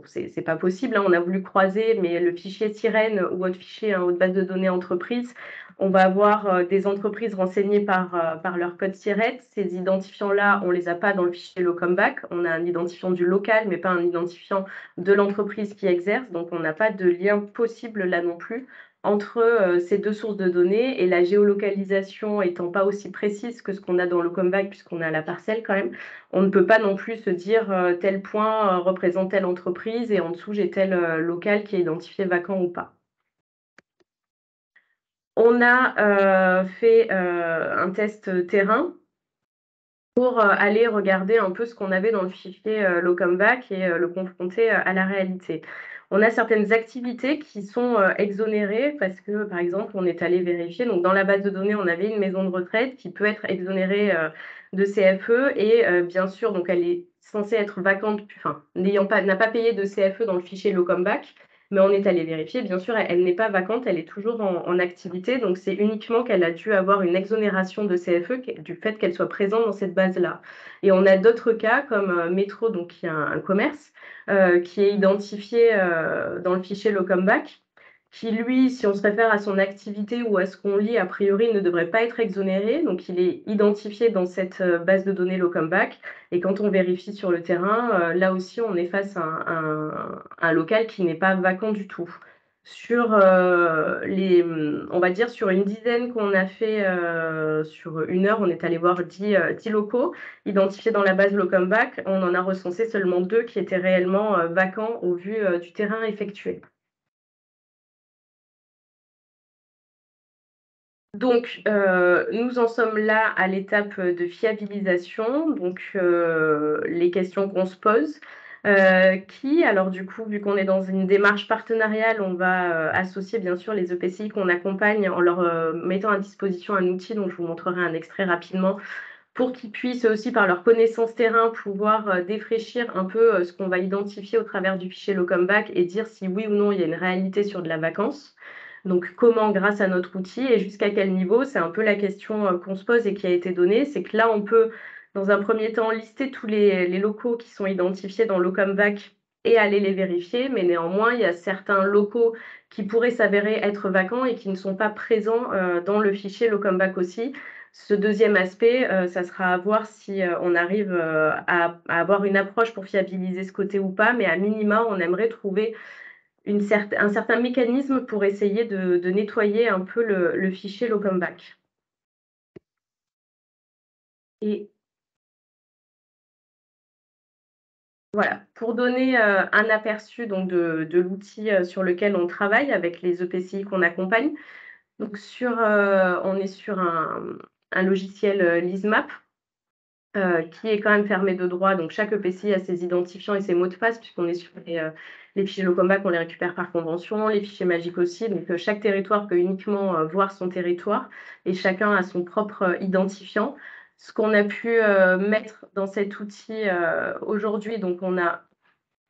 ce n'est pas possible. Hein. On a voulu croiser, mais le fichier Sirène ou votre fichier, hein, base de données entreprise, on va avoir euh, des entreprises renseignées par, euh, par leur code Sirène. Ces identifiants-là, on ne les a pas dans le fichier Locomback. On a un identifiant du local, mais pas un identifiant de l'entreprise qui exerce. Donc, on n'a pas de lien possible là non plus entre euh, ces deux sources de données et la géolocalisation étant pas aussi précise que ce qu'on a dans le comeback puisqu'on a la parcelle quand même, on ne peut pas non plus se dire euh, tel point euh, représente telle entreprise et en dessous j'ai tel local qui est identifié vacant ou pas. On a fait un test terrain pour aller regarder un peu ce qu'on avait dans le fichier Locumback et le confronter à la réalité. On a certaines activités qui sont exonérées parce que, par exemple, on est allé vérifier. Donc, dans la base de données, on avait une maison de retraite qui peut être exonérée de CFE et bien sûr, donc elle est censée être vacante, enfin, n'ayant pas, n'a pas payé de CFE dans le fichier Locumback mais on est allé vérifier. Bien sûr, elle, n'est pas vacante, elle est toujours en, activité. Donc, c'est uniquement qu'elle a dû avoir une exonération de CFE du fait qu'elle soit présente dans cette base-là. Et on a d'autres cas comme euh, Métro, donc qui a un, commerce, euh, qui est identifié euh, dans le fichier Locumback qui, lui, si on se réfère à son activité ou à ce qu'on lit, a priori, ne devrait pas être exonéré. Donc, il est identifié dans cette euh, base de données Locumback. Et quand on vérifie sur le terrain, euh, là aussi, on est face à un, local qui n'est pas vacant du tout. Sur euh, les, on va dire, sur une dizaine qu'on a fait sur une heure, on est allé voir 10, locaux identifiés dans la base Locumback. On en a recensé seulement deux qui étaient réellement vacants au vu du terrain effectué. Donc, euh, nous en sommes là à l'étape de fiabilisation, donc euh, les questions qu'on se pose. Euh, qui, alors du coup, vu qu'on est dans une démarche partenariale, on va associer bien sûr les EPCI qu'on accompagne en leur mettant à disposition un outil dont je vous montrerai un extrait rapidement pour qu'ils puissent aussi, par leur connaissance terrain, pouvoir défraîchir un peu ce qu'on va identifier au travers du fichier Locumback et dire si oui ou non il y a une réalité sur de la vacance. Donc comment grâce à notre outil et jusqu'à quel niveau C'est un peu la question euh, qu'on se pose et qui a été donnée. C'est que là, on peut, dans un premier temps, lister tous les, locaux qui sont identifiés dans l'Ocumback et aller les vérifier. Mais néanmoins, il y a certains locaux qui pourraient s'avérer être vacants et qui ne sont pas présents euh, dans le fichier Locumback aussi. Ce deuxième aspect, euh, ça sera à voir si on arrive à, avoir une approche pour fiabiliser ce côté ou pas, mais à minima, on aimerait trouver un certain mécanisme pour essayer de, nettoyer un peu le, fichier Locumback. Et voilà, pour donner euh, un aperçu de, l'outil euh, sur lequel on travaille avec les EPCI qu'on accompagne. Euh, on est sur un, un logiciel LISMAP euh, qui est quand même fermé de droit. Donc, chaque EPCI a ses identifiants et ses mots de passe, puisqu'on est sur les, euh, fichiers Locombac, on les récupère par convention, les fichiers magiques aussi. Donc, euh, chaque territoire peut uniquement voir son territoire et chacun a son propre identifiant. Ce qu'on a pu mettre dans cet outil aujourd'hui, donc on a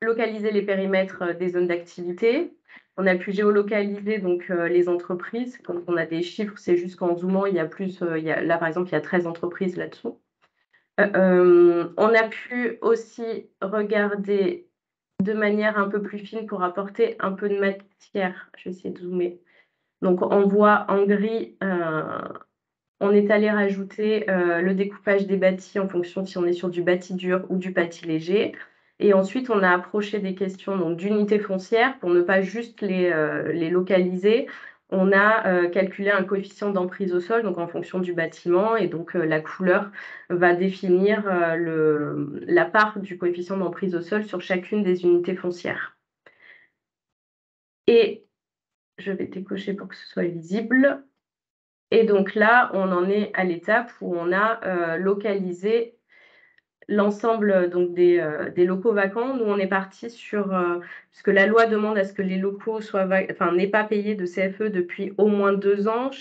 localisé les périmètres des zones d'activité, on a pu géolocaliser donc les entreprises. Quand on a des chiffres, c'est juste qu'en zoomant, il y a plus, il y a, là par exemple, il y a 13 entreprises là-dessous. Euh, on a pu aussi regarder de manière un peu plus fine pour apporter un peu de matière. Je vais essayer de zoomer. Donc, on voit en gris, euh, on est allé rajouter euh, le découpage des bâtis en fonction si on est sur du bâti dur ou du bâti léger. Et ensuite, on a approché des questions d'unité foncière pour ne pas juste les, les localiser on a euh, calculé un coefficient d'emprise au sol, donc en fonction du bâtiment, et donc euh, la couleur va définir euh, la part du coefficient d'emprise au sol sur chacune des unités foncières. Et je vais décocher pour que ce soit visible. Et donc là, on en est à l'étape où on a localisé l'ensemble euh, donc des, euh, des, locaux vacants. Nous, on est parti sur, euh, puisque la loi demande à ce que les locaux soient, enfin, n'aient pas payé de CFE depuis au moins deux ans.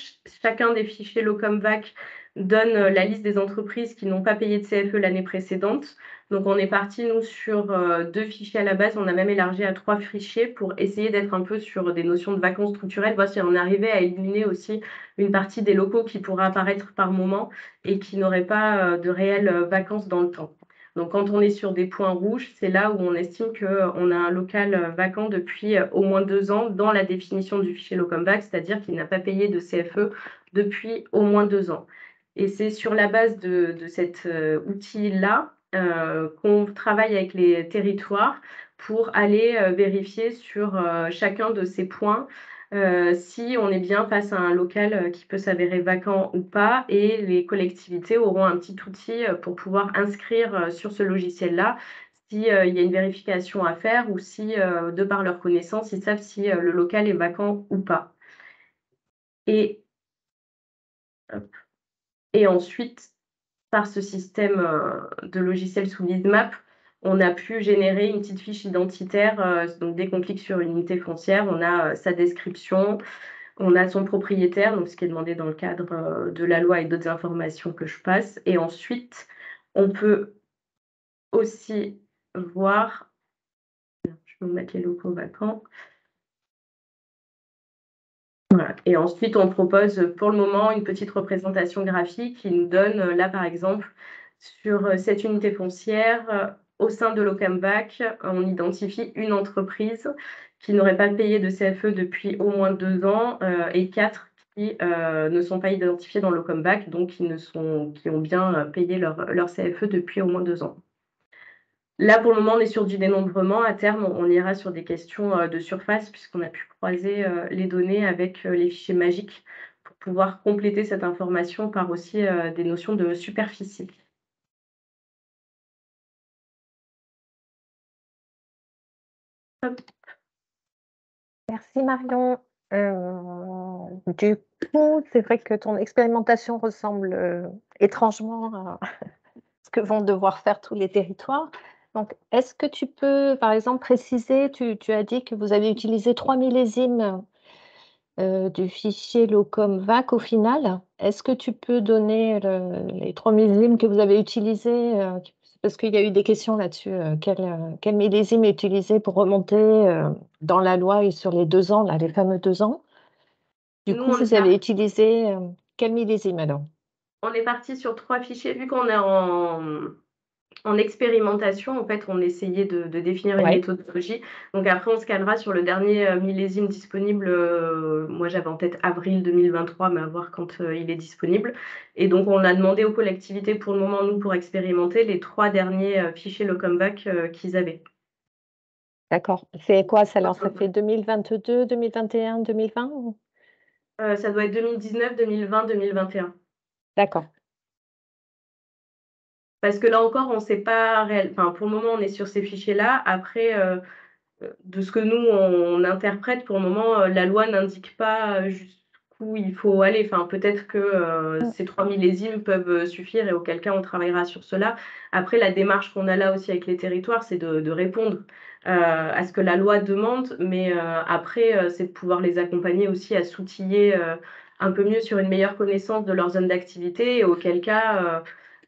chacun des fichiers Locumvac donne la liste des entreprises qui n'ont pas payé de CFE l'année précédente. Donc, on est parti, nous, sur deux fichiers à la base. On a même élargi à trois fichiers pour essayer d'être un peu sur des notions de vacances structurelles, voir si on arrivait à éliminer aussi une partie des locaux qui pourraient apparaître par moment et qui n'auraient pas de réelles vacances dans le temps. Donc, quand on est sur des points rouges, c'est là où on estime qu'on a un local vacant depuis au moins deux ans dans la définition du fichier Locumback, c'est-à-dire qu'il n'a pas payé de CFE depuis au moins deux ans. Et c'est sur la base de, cet outil-là euh, qu'on travaille avec les territoires pour aller euh, vérifier sur euh, chacun de ces points si on est bien face à un local qui peut s'avérer vacant ou pas. Et les collectivités auront un petit outil pour pouvoir inscrire sur ce logiciel-là s'il y a une vérification à faire ou si, de par leur connaissance, ils savent si le local est vacant ou pas. Et, et ensuite, par ce système de logiciel sous map, on a pu générer une petite fiche identitaire. donc, dès qu'on clique sur une unité foncière, on a sa description, on a son propriétaire, donc ce qui est demandé dans le cadre de la loi et d'autres informations que je passe. Et ensuite, on peut aussi voir, je vais vous mettre les locaux vacants. Et ensuite, on propose pour le moment une petite représentation graphique qui nous donne, là par exemple, sur cette unité foncière, au sein de l'OCAMBAC, on identifie une entreprise qui n'aurait pas payé de CFE depuis au moins deux ans euh, et quatre qui euh, ne sont pas identifiés dans l'OCAMBAC, donc qui, ont bien payé leur CFE depuis au moins deux ans. Là, pour le moment, on est sur du dénombrement. À terme, on ira sur des questions euh, de surface, puisqu'on a pu croiser euh, les données avec euh, les fichiers magiques pour pouvoir compléter cette information par aussi des notions de superficie. Merci Marion. du coup, c'est vrai que ton expérimentation ressemble étrangement à ce que vont devoir faire tous les territoires. Donc, est-ce que tu peux, par exemple, préciser, tu, as dit que vous avez utilisé trois millésimes euh, du fichier LOCOM-VAC au final. Est-ce que tu peux donner les trois millésimes que vous avez utilisés euh, Parce qu'il y a eu des questions là-dessus. Euh, quel, millésime est utilisé pour remonter dans la loi et sur les deux ans, là, les fameux deux ans? Du coup, vous avez utilisé quel millésime alors? On est parti sur trois fichiers, vu qu'on est en en expérimentation, en fait, on essayait de, définir une méthodologie. Donc après, on se calera sur le dernier euh, millésime disponible. Euh, moi, j'avais en tête avril 2023, mais à voir quand euh, il est disponible. Et donc, on a demandé aux collectivités, pour le moment, nous, pour expérimenter les trois derniers fichiers Locomvac qu'ils avaient. D'accord. C'est quoi ça alors? Ça fait 2022, 2021, 2020 Ça doit être 2019, 2020, 2021. D'accord. Parce que là encore, on ne sait pas. Enfin, pour le moment, on est sur ces fichiers-là. Après, euh, de ce que nous, on, interprète, pour le moment, euh, la loi n'indique pas jusqu'où il faut aller. Enfin, peut-être que euh, ces trois millésimes peuvent suffire et auquel cas, on travaillera sur cela. Après, la démarche qu'on a là aussi avec les territoires, c'est de, répondre à ce que la loi demande. Mais après, c'est de pouvoir les accompagner aussi à s'outiller un peu mieux sur une meilleure connaissance de leur zone d'activité et auquel cas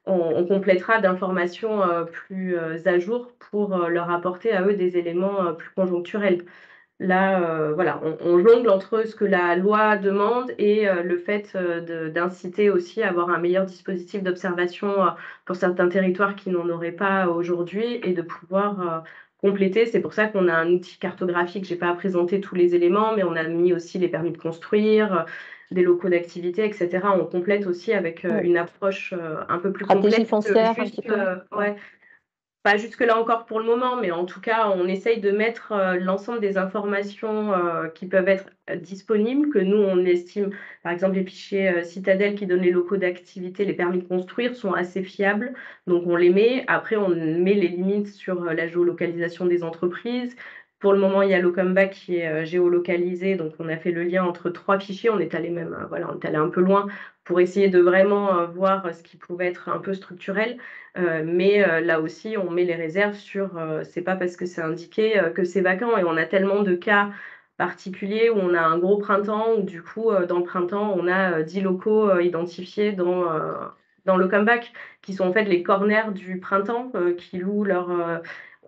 on, complétera d'informations euh, plus euh, à jour pour euh, leur apporter à eux des éléments plus conjoncturels. Là, voilà, on, jongle entre ce que la loi demande et le fait d'inciter aussi à avoir un meilleur dispositif d'observation pour certains territoires qui n'en auraient pas aujourd'hui et de pouvoir compléter. C'est pour ça qu'on a un outil cartographique. Je n'ai pas présenter tous les éléments, mais on a mis aussi les permis de construire, des locaux d'activité, etc. On complète aussi avec euh, une approche euh, un peu plus complète. foncière, juste, euh, ouais, pas jusque-là encore pour le moment, mais en tout cas, on essaye de mettre l'ensemble des informations qui peuvent être disponibles, que nous, on estime, par exemple, les fichiers Citadel qui donnent les locaux d'activité, les permis de construire sont assez fiables, donc on les met. Après, on met les limites sur la géolocalisation des entreprises, pour le moment, il y a l'Ocomba qui est euh, géolocalisé, donc on a fait le lien entre trois fichiers. On est allé même, euh, voilà, on est allé un peu loin pour essayer de vraiment euh, voir ce qui pouvait être un peu structurel. mais là aussi, on met les réserves sur, c'est pas parce que c'est indiqué que c'est vacant. Et on a tellement de cas particuliers où on a un gros printemps, où du coup, dans le printemps, on a 10 locaux identifiés dans, dans le comeback, qui sont en fait les corners du printemps, qui louent leur,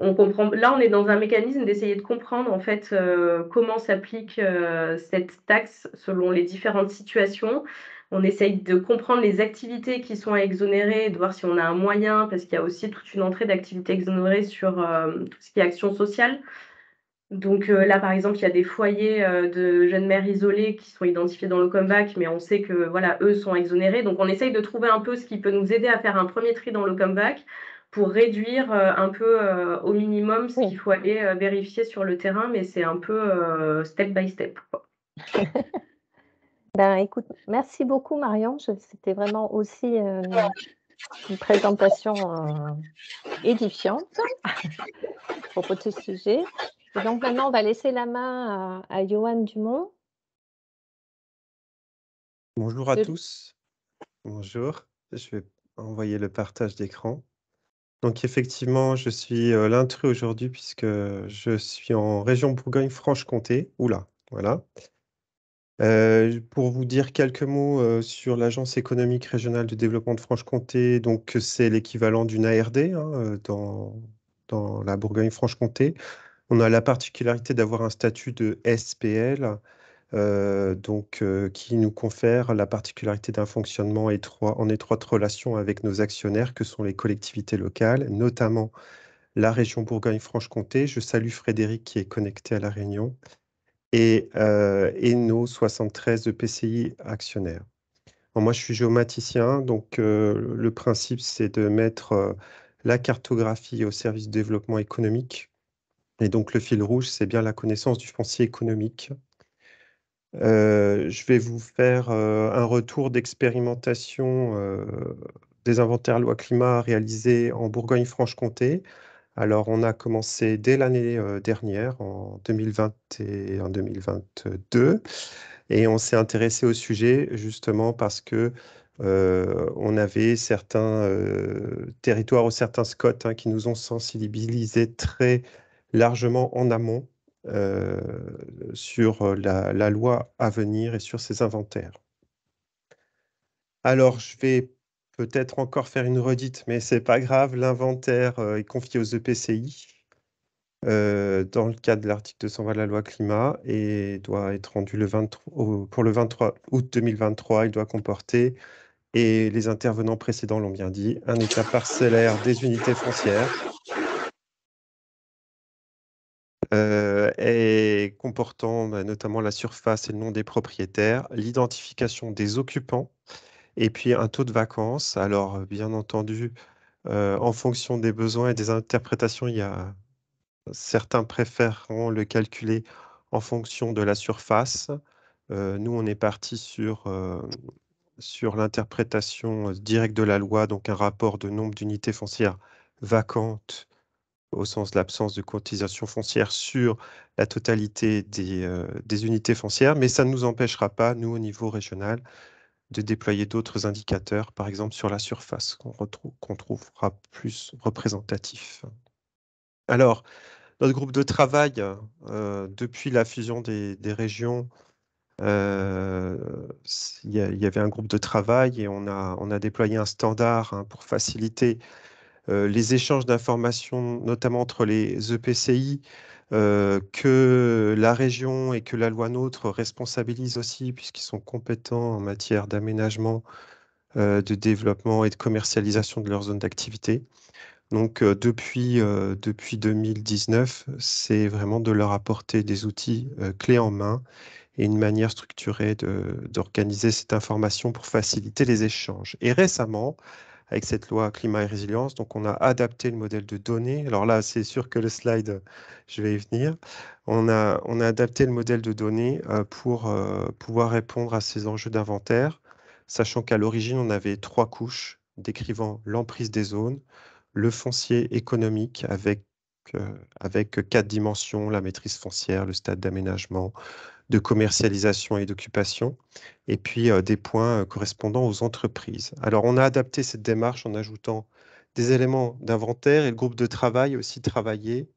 on comprend, là, on est dans un mécanisme d'essayer de comprendre en fait euh, comment s'applique euh, cette taxe selon les différentes situations. On essaye de comprendre les activités qui sont à exonérer, de voir si on a un moyen, parce qu'il y a aussi toute une entrée d'activités exonérées sur euh, tout ce qui est action sociale. Donc là, par exemple, il y a des foyers de jeunes mères isolées qui sont identifiés dans le comeback, mais on sait que voilà, eux sont exonérés. Donc on essaye de trouver un peu ce qui peut nous aider à faire un premier tri dans le comeback pour réduire euh, un peu euh, au minimum ce qu'il faut aller euh, vérifier sur le terrain, mais c'est un peu step by step. ben, écoute, merci beaucoup Marion. C'était vraiment aussi une présentation édifiante à propos de ce sujet. Et donc maintenant, on va laisser la main à, Johan Dumont. Bonjour à tous. Bonjour. Je vais envoyer le partage d'écran. Donc effectivement, je suis l'intrus aujourd'hui puisque je suis en région Bourgogne-Franche-Comté. Oula, voilà. pour vous dire quelques mots sur l'Agence économique régionale de développement de Franche-Comté, donc c'est l'équivalent d'une ARD hein, dans, dans la Bourgogne-Franche-Comté. On a la particularité d'avoir un statut de SPL, euh, donc, euh, qui nous confère la particularité d'un fonctionnement étroit, en étroite relation avec nos actionnaires, que sont les collectivités locales, notamment la région Bourgogne-Franche-Comté. Je salue Frédéric qui est connecté à la réunion, et, euh, nos 73 EPCI actionnaires. moi, je suis géomaticien, donc le principe, c'est de mettre la cartographie au service du développement économique. Et donc, le fil rouge, c'est bien la connaissance du foncier économique. Euh, je vais vous faire euh, un retour d'expérimentation euh, des inventaires loi climat réalisés en Bourgogne-Franche-Comté. Alors, on a commencé dès l'année dernière, en 2020 et en 2022, et on s'est intéressé au sujet justement parce que on avait certains territoires ou certains SCOT hein, qui nous ont sensibilisés très largement en amont sur euh, la, loi à venir et sur ses inventaires. Alors, je vais peut-être encore faire une redite, mais c'est pas grave. L'inventaire euh, est confié aux EPCI dans le cadre de l'article 220 de la loi climat et doit être rendu le 23, pour le 23 août 2023. Il doit comporter, et les intervenants précédents l'ont bien dit, un état parcellaire des unités foncières, euh, comportant bah, notamment la surface et le nom des propriétaires, l'identification des occupants et puis un taux de vacances. Alors, bien entendu, euh, en fonction des besoins et des interprétations, il y a certains préféreront le calculer en fonction de la surface. Euh, nous, on est parti sur, sur l'interprétation directe de la loi, donc un rapport de nombre d'unités foncières vacantes au sens de l'absence de cotisation foncière sur la totalité des, euh, des, unités foncières, mais ça ne nous empêchera pas, nous, au niveau régional, de déployer d'autres indicateurs, par exemple sur la surface, qu'on trouvera plus représentatif. Alors, notre groupe de travail, euh, depuis la fusion des, régions, euh, il y, avait un groupe de travail et on a, on a déployé un standard hein, pour faciliter les échanges d'informations, notamment entre les EPCI, euh, que la région et que la loi NOTRe responsabilisent aussi, puisqu'ils sont compétents en matière d'aménagement, euh, de développement et de commercialisation de leurs zones d'activité. Donc, depuis, depuis 2019, c'est vraiment de leur apporter des outils clés en main et une manière structurée d'organiser cette information pour faciliter les échanges. Et récemment, avec cette loi climat et résilience. Donc, on a adapté le modèle de données. Alors là, c'est sûr que le slide, je vais y venir. On a, on a adapté le modèle de données euh, pour euh, pouvoir répondre à ces enjeux d'inventaire, sachant qu'à l'origine, on avait trois couches décrivant l'emprise des zones, le foncier économique avec, euh, avec quatre dimensions, la maîtrise foncière, le stade d'aménagement, de commercialisation et d'occupation, et puis euh, des points euh, correspondant aux entreprises. Alors, on a adapté cette démarche en ajoutant des éléments d'inventaire et le groupe de travail aussi travaillé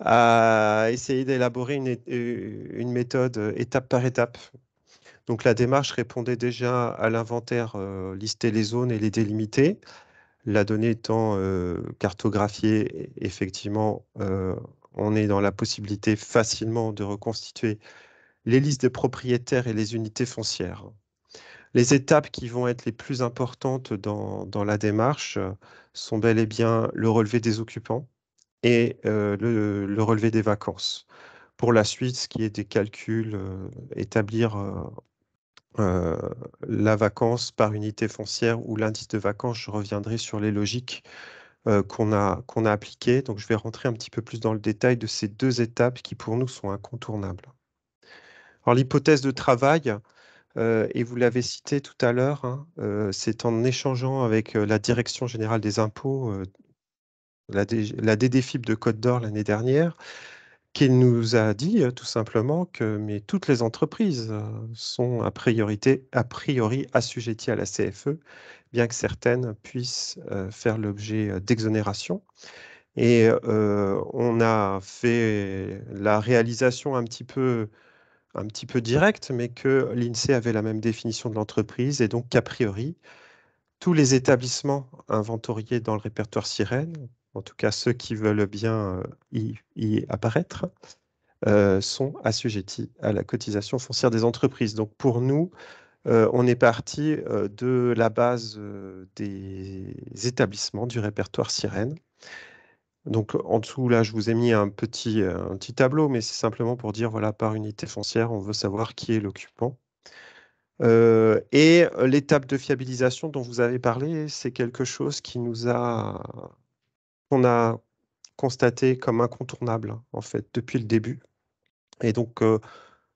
à essayer d'élaborer une, euh, une, méthode étape par étape. Donc, la démarche répondait déjà à l'inventaire, lister les zones et les délimiter. La donnée étant cartographiée, effectivement, on est dans la possibilité facilement de reconstituer les listes de propriétaires et les unités foncières. Les étapes qui vont être les plus importantes dans, la démarche euh, sont bel et bien le relevé des occupants et euh, le, relevé des vacances. Pour la suite, ce qui est des calculs, euh, établir la vacance par unité foncière ou l'indice de vacances, je reviendrai sur les logiques euh, qu'on a, qu'on a appliqué. Donc, je vais rentrer un petit peu plus dans le détail de ces deux étapes qui, pour nous, sont incontournables. Alors, l'hypothèse de travail, euh, et vous l'avez cité tout à l'heure, hein, euh, c'est en échangeant avec la Direction générale des impôts, la, DDFIP de Côte d'Or l'année dernière, qu'il nous a dit tout simplement que mais toutes les entreprises sont a priori assujetties à la CFE, bien que certaines puissent faire l'objet d'exonération. Et on a fait la réalisation un petit peu directe, mais que l'INSEE avait la même définition de l'entreprise et donc qu'a priori, tous les établissements inventoriés dans le répertoire sirène, en tout cas ceux qui veulent bien y, apparaître, sont assujettis à la cotisation foncière des entreprises. Donc pour nous, on est parti de la base des établissements du répertoire sirène. Donc en dessous, là, je vous ai mis un petit, un petit tableau, mais c'est simplement pour dire, voilà, par unité foncière, on veut savoir qui est l'occupant. et l'étape de fiabilisation dont vous avez parlé, c'est quelque chose qui nous a, qu'on a constaté comme incontournable, en fait, depuis le début. Et donc,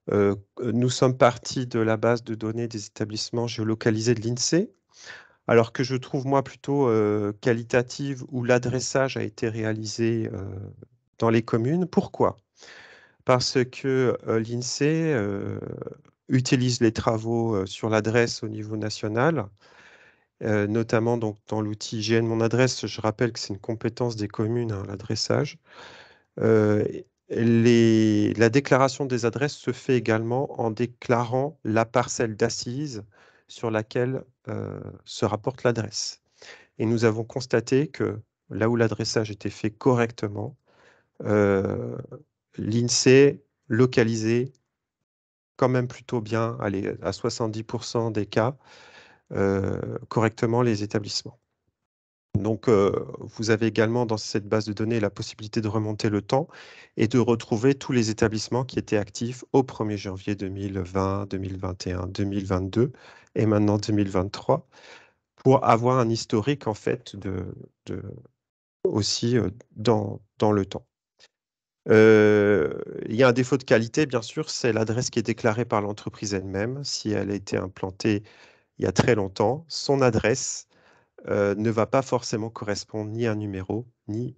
nous sommes partis de la base de données des établissements géolocalisés de l'INSEE, alors que je trouve moi plutôt qualitative où l'adressage a été réalisé dans les communes. Pourquoi? Parce que l'INSEE utilise les travaux sur l'adresse au niveau national, notamment donc, dans l'outil IGN Mon Adresse. Je rappelle que c'est une compétence des communes, hein, l'adressage. La déclaration des adresses se fait également en déclarant la parcelle d'assises sur laquelle se rapporte l'adresse. Et nous avons constaté que là où l'adressage était fait correctement, l'INSEE localisait quand même plutôt bien, à 70% des cas, correctement les établissements. Donc, vous avez également dans cette base de données la possibilité de remonter le temps et de retrouver tous les établissements qui étaient actifs au 1er janvier 2020, 2021, 2022 et maintenant 2023 pour avoir un historique en fait aussi dans le temps. il y a un défaut de qualité, bien sûr, c'est l'adresse qui est déclarée par l'entreprise elle-même. Si elle a été implantée il y a très longtemps, son adresse ne va pas forcément correspondre ni à un numéro, ni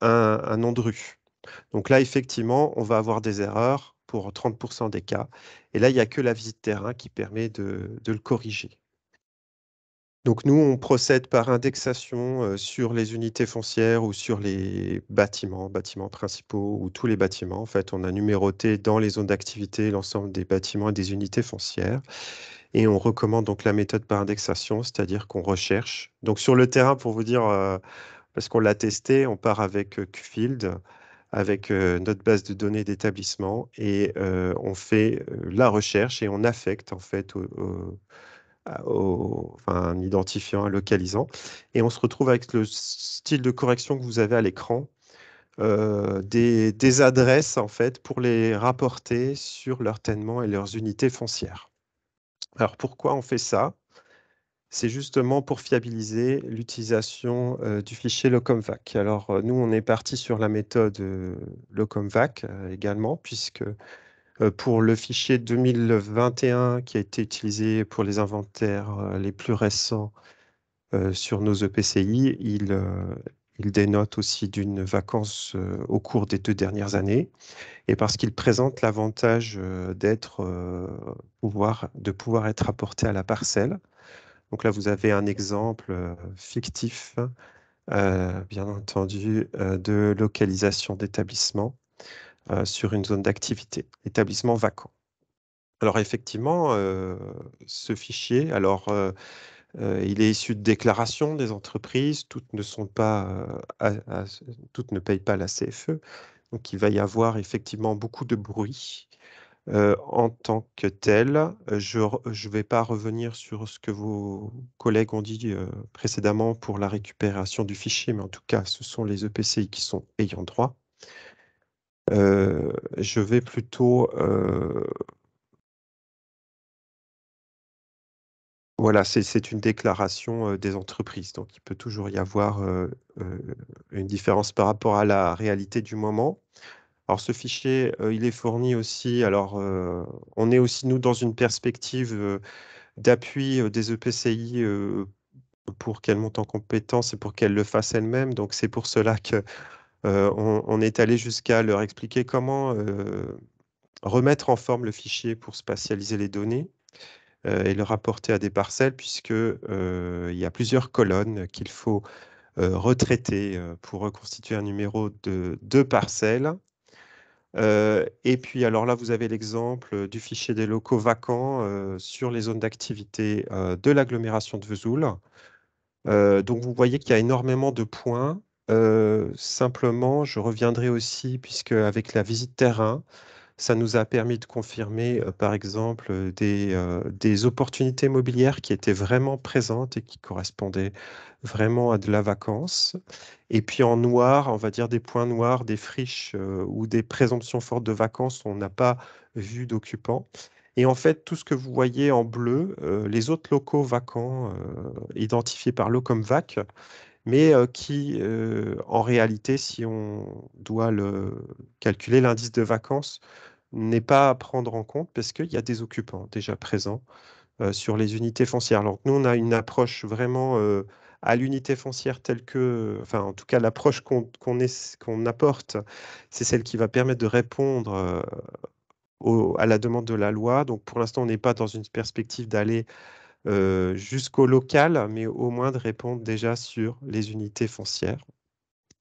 à un, nom de rue. Donc là, effectivement, on va avoir des erreurs pour 30% des cas. Et là, il n'y a que la visite terrain qui permet de, le corriger. Donc nous, on procède par indexation sur les unités foncières ou sur les bâtiments, bâtiments principaux ou tous les bâtiments. En fait, on a numéroté dans les zones d'activité l'ensemble des bâtiments et des unités foncières. Et on recommande donc la méthode par indexation, c'est-à-dire qu'on recherche. Donc sur le terrain, pour vous dire, euh, parce qu'on l'a testé, on part avec euh, QField, avec euh, notre base de données d'établissement, et on fait la recherche et on affecte en fait un identifiant, un localisant, et on se retrouve avec le style de correction que vous avez à l'écran, des, des, adresses en fait pour les rapporter sur leur tenement et leurs unités foncières. Alors pourquoi on fait ça? C'est justement pour fiabiliser l'utilisation du fichier Locomvac. Alors nous, on est parti sur la méthode Locomvac également, puisque pour le fichier 2021 qui a été utilisé pour les inventaires les plus récents sur nos EPCI, il, il dénote aussi d'une vacance au cours des deux dernières années et parce qu'il présente l'avantage d'être, pouvoir, de pouvoir être apporté à la parcelle. Donc là, vous avez un exemple fictif, bien entendu, de localisation d'établissement sur une zone d'activité, établissement vacant. Alors effectivement, ce fichier, alors il est issu de déclarations des entreprises, toutes ne sont pas, ne payent pas la CFE. Donc il va y avoir effectivement beaucoup de bruit. en tant que tel, je ne vais pas revenir sur ce que vos collègues ont dit précédemment pour la récupération du fichier, mais en tout cas, ce sont les EPCI qui sont ayant droit. je vais plutôt Voilà, c'est une déclaration des entreprises. Donc, il peut toujours y avoir une différence par rapport à la réalité du moment. Alors, ce fichier, il est fourni aussi. Alors, on est aussi, nous, dans une perspective d'appui des EPCI pour qu'elles montent en compétence et pour qu'elles le fassent elles-mêmes. Donc, c'est pour cela que on, est allé jusqu'à leur expliquer comment remettre en forme le fichier pour spatialiser les données et le rapporter à des parcelles, puisqu'il y a plusieurs colonnes qu'il faut retraiter pour reconstituer un numéro de deux parcelles. et puis, alors là, vous avez l'exemple du fichier des locaux vacants sur les zones d'activité de l'agglomération de Vesoul. donc, vous voyez qu'il y a énormément de points. simplement, je reviendrai aussi, puisque avec la visite terrain, ça nous a permis de confirmer, par exemple, des, des opportunités mobilières qui étaient vraiment présentes et qui correspondaient vraiment à de la vacance. Et puis en noir, on va dire des points noirs, des friches ou des présomptions fortes de vacances, on n'a pas vu d'occupants. Et en fait, tout ce que vous voyez en bleu, les autres locaux vacants identifiés par l'eau comme vac, mais qui, en réalité, si on doit le calculer, l'indice de vacances n'est pas à prendre en compte parce qu'il y a des occupants déjà présents sur les unités foncières. Alors nous, on a une approche vraiment à l'unité foncière telle que, enfin en tout cas l'approche qu'on apporte, c'est celle qui va permettre de répondre à la demande de la loi. Donc pour l'instant, on n'est pas dans une perspective d'aller jusqu'au local, mais au moins de répondre déjà sur les unités foncières.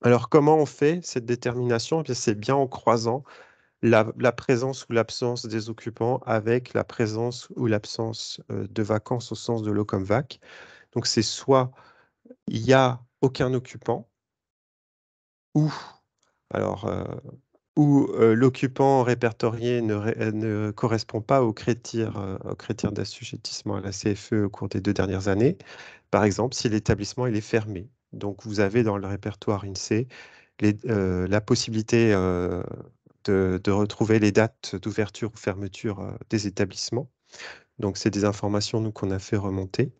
Alors comment on fait cette détermination? Eh C'est bien en croisant la, présence ou l'absence des occupants avec la présence ou l'absence de vacances au sens de vac. Donc c'est soit il n'y a aucun occupant, ou alors où l'occupant répertorié ne, correspond pas aux critères, aux critères d'assujettissement à la CFE au cours des deux dernières années. Par exemple, si l'établissement est fermé. Donc vous avez dans le répertoire INSEE la possibilité de, retrouver les dates d'ouverture ou fermeture euh, des établissements. Donc, c'est des informations qu'on a fait remonter.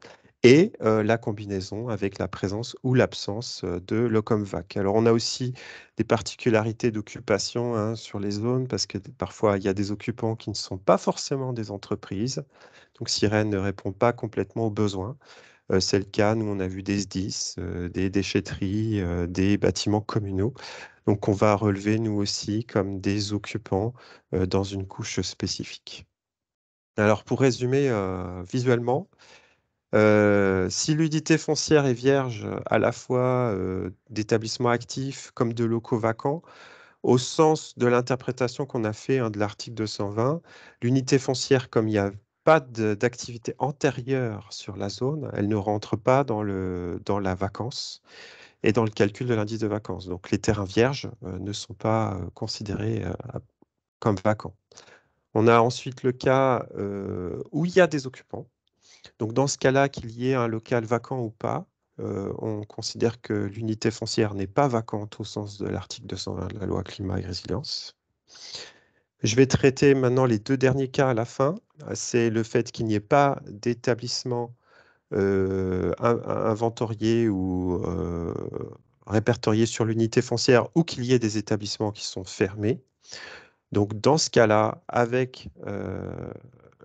Et la combinaison avec la présence ou l'absence de l'OCOMVAC. Alors, on a aussi des particularités d'occupation hein, sur les zones parce que parfois, il y a des occupants qui ne sont pas forcément des entreprises. Donc, Sirène ne répond pas complètement aux besoins. c'est le cas, nous, on a vu des SDIS, des déchetteries, des bâtiments communaux. Donc, on va relever, nous aussi, comme des occupants dans une couche spécifique. Alors, pour résumer visuellement, si l'unité foncière est vierge à la fois d'établissements actifs comme de locaux vacants, au sens de l'interprétation qu'on a fait hein, de l'article 220, l'unité foncière, comme il n'y a pas d'activité antérieure sur la zone, elle ne rentre pas dans, le, dans la vacance et dans le calcul de l'indice de vacances. Donc les terrains vierges euh, ne sont pas euh, considérés euh, comme vacants. On a ensuite le cas où il y a des occupants. Donc dans ce cas-là, qu'il y ait un local vacant ou pas, on considère que l'unité foncière n'est pas vacante au sens de l'article 220 de la loi climat et résilience. Je vais traiter maintenant les deux derniers cas à la fin. C'est le fait qu'il n'y ait pas d'établissement euh, inventorié ou euh, répertorié sur l'unité foncière ou qu'il y ait des établissements qui sont fermés. Donc dans ce cas-là, avec euh,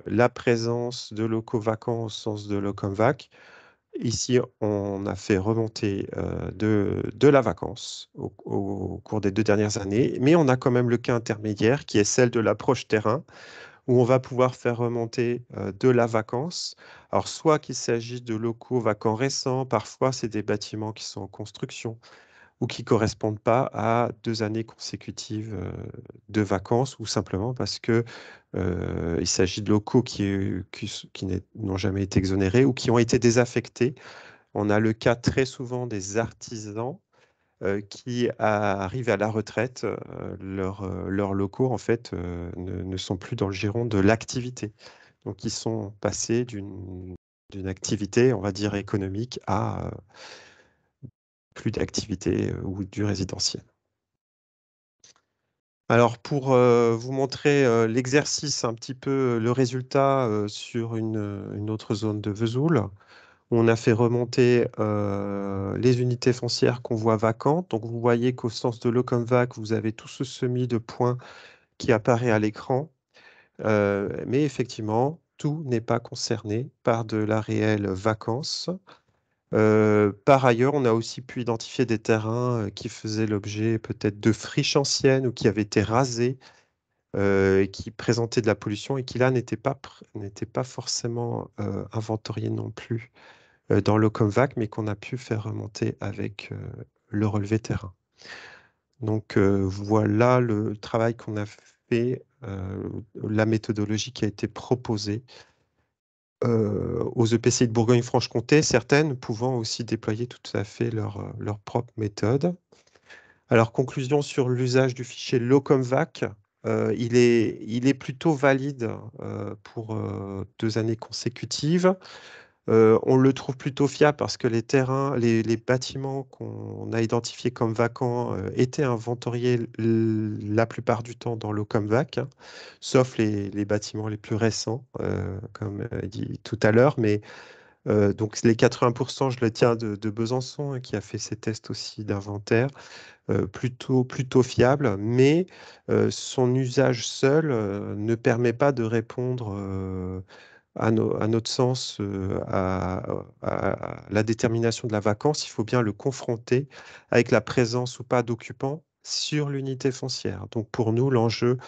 la présence de locaux vacants au sens de locum-vac, ici on a fait remonter de, de, la vacance au, cours des deux dernières années, mais on a quand même le cas intermédiaire qui est celle de l'approche terrain où on va pouvoir faire remonter de la vacance. Alors, soit qu'il s'agisse de locaux vacants récents, parfois c'est des bâtiments qui sont en construction ou qui ne correspondent pas à deux années consécutives de vacances, ou simplement parce que il s'agit de locaux qui, qui n'ont jamais été exonérés ou qui ont été désaffectés. On a le cas très souvent des artisans euh, qui arrivent à la retraite, euh, euh, leurs locaux en fait ne, sont plus dans le giron de l'activité. Donc ils sont passés d'une activité, on va dire économique, à plus d'activité ou du résidentiel. Alors pour vous montrer l'exercice, un petit peu le résultat sur une, autre zone de Vesoul, on a fait remonter euh, les unités foncières qu'on voit vacantes. Donc vous voyez qu'au sens de l'Ocomvac, vous avez tout ce semis de points qui apparaît à l'écran. Euh, mais effectivement, tout n'est pas concerné par de la réelle vacance. Par ailleurs, on a aussi pu identifier des terrains qui faisaient l'objet peut-être de friches anciennes ou qui avaient été rasés et qui présentaient de la pollution et qui là n'étaient pas, pas forcément inventoriés non plus dans le Comvac, mais qu'on a pu faire remonter avec le relevé terrain. Donc voilà le travail qu'on a fait, la méthodologie qui a été proposée aux EPCI de Bourgogne-Franche-Comté, certaines pouvant aussi déployer tout à fait leur, leur propre méthode. Alors, conclusion sur l'usage du fichier Locomvac, euh, il est plutôt valide pour deux années consécutives. On le trouve plutôt fiable parce que les terrains, les, bâtiments qu'on a identifiés comme vacants étaient inventoriés la plupart du temps dans l'OCOMVAC, hein, sauf les, bâtiments les plus récents, comme dit tout à l'heure. Mais donc les 80%, je le tiens de, Besançon, hein, qui a fait ses tests aussi d'inventaire, plutôt, plutôt fiable, mais son usage seul ne permet pas de répondre à, notre sens, euh, à, la détermination de la vacance, il faut bien le confronter avec la présence ou pas d'occupants sur l'unité foncière. Donc pour nous, l'enjeu,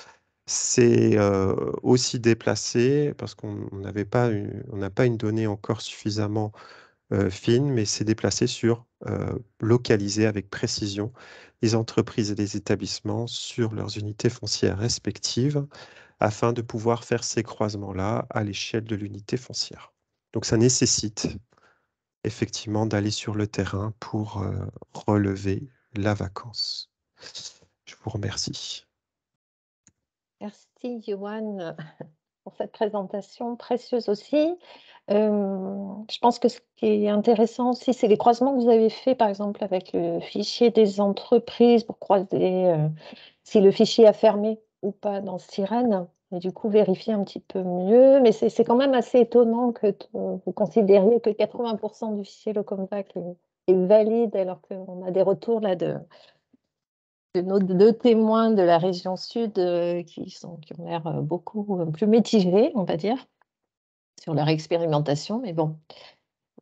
c'est euh, aussi déplacé, parce qu'on pas, n'a pas une donnée encore suffisamment euh, fine, mais c'est déplacé sur localiser avec précision les entreprises et les établissements sur leurs unités foncières respectives afin de pouvoir faire ces croisements-là à l'échelle de l'unité foncière. Donc ça nécessite effectivement d'aller sur le terrain pour euh, relever la vacance. Je vous remercie. Merci Johan pour cette présentation précieuse aussi. Je pense que ce qui est intéressant aussi, c'est les croisements que vous avez faits, par exemple, avec le fichier des entreprises pour croiser euh, si le fichier a fermé ou pas dans Sirène, et du coup vérifier un petit peu mieux. Mais c'est quand même assez étonnant que vous considériez que 80% du fichier Locomvac est, est, valide alors qu'on a des retours là de, de nos deux témoins de la région sud euh, qui, sont, qui ont l'air euh, beaucoup euh, plus mitigés, on va dire, sur leur expérimentation. Mais bon,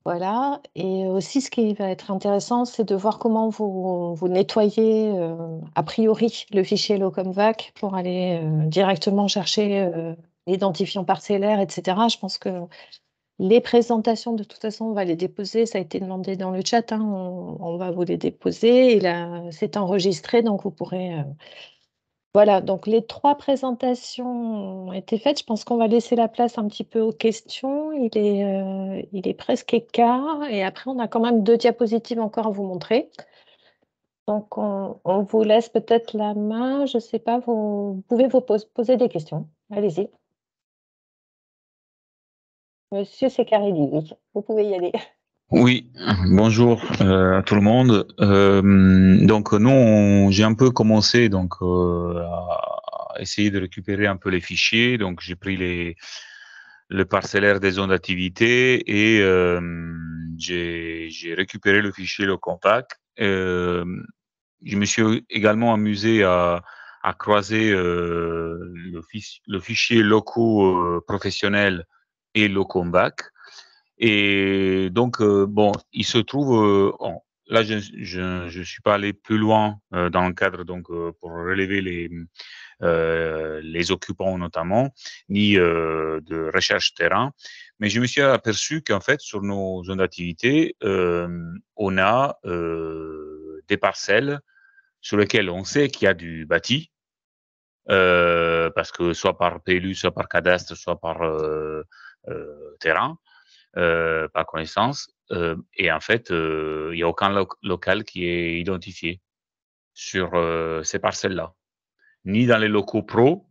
voilà. Et aussi, ce qui va être intéressant, c'est de voir comment vous, nettoyez euh, a priori le fichier Locomvac pour aller euh, directement chercher euh, l'identifiant parcellaire, etc. Je pense que les présentations, de toute façon, on va les déposer. Ça a été demandé dans le chat. Hein, on, on, va vous les déposer. C'est enregistré, donc vous pourrez voilà, donc les trois présentations ont été faites. Je pense qu'on va laisser la place un petit peu aux questions. Il est, euh, presque écart et après on a quand même deux diapositives encore à vous montrer. Donc on, vous laisse peut-être la main, je ne sais pas, vous, pouvez vous poser des questions. Allez-y. Monsieur Secarilli, vous pouvez y aller. Oui, bonjour euh, à tout le monde. Euh, donc nous, j'ai un peu commencé donc euh, à essayer de récupérer un peu les fichiers. Donc j'ai pris les le parcellaire des zones d'activité et j'ai récupéré le fichier le je me suis également amusé à, à croiser le, le, fichier locaux professionnel et le compact et donc, euh, bon, il se trouve, euh, là, je ne suis pas allé plus loin euh, dans le cadre, donc, pour relever les, les occupants notamment, ni de recherche terrain, mais je me suis aperçu qu'en fait, sur nos zones d'activité, on a des parcelles sur lesquelles on sait qu'il y a du bâti, parce que soit par PLU, soit par cadastre, soit par terrain, par connaissance. Euh, et en fait, euh, il n'y a aucun local qui est identifié sur ces parcelles-là, ni dans les locaux pro,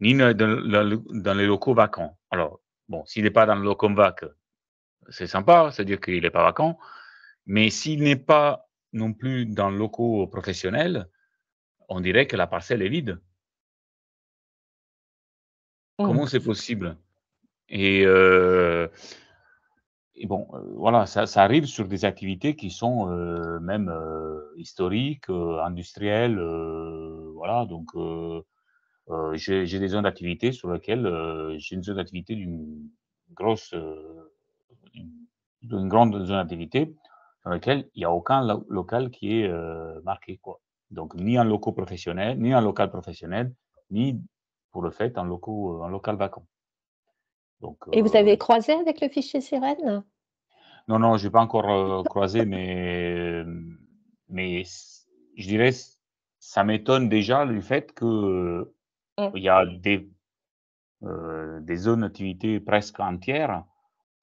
ni dans, les locaux vacants. Alors, bon, s'il n'est pas dans le locaux vac, c'est sympa, c'est-à-dire qu'il n'est pas vacant, mais s'il n'est pas non plus dans le locaux professionnel, on dirait que la parcelle est vide. Comment mmh. c'est possible? Et, euh, et bon, euh, voilà, ça, ça, arrive sur des activités qui sont euh, même euh, historiques, euh, industrielles, voilà. Donc, j'ai des zones d'activité sur lesquelles j'ai une zone d'activité d'une grosse, une, une grande zone d'activité dans laquelle il n'y a aucun local qui est marqué. Quoi. Donc, ni un local professionnel, ni un local professionnel, ni pour le fait un, local, un local vacant. Donc, Et vous avez croisé avec le fichier Sirène? Non, non, je n'ai pas encore croisé, mais, mais je dirais, ça m'étonne déjà du fait qu'il mmh. il y a des, des zones d'activité presque entières.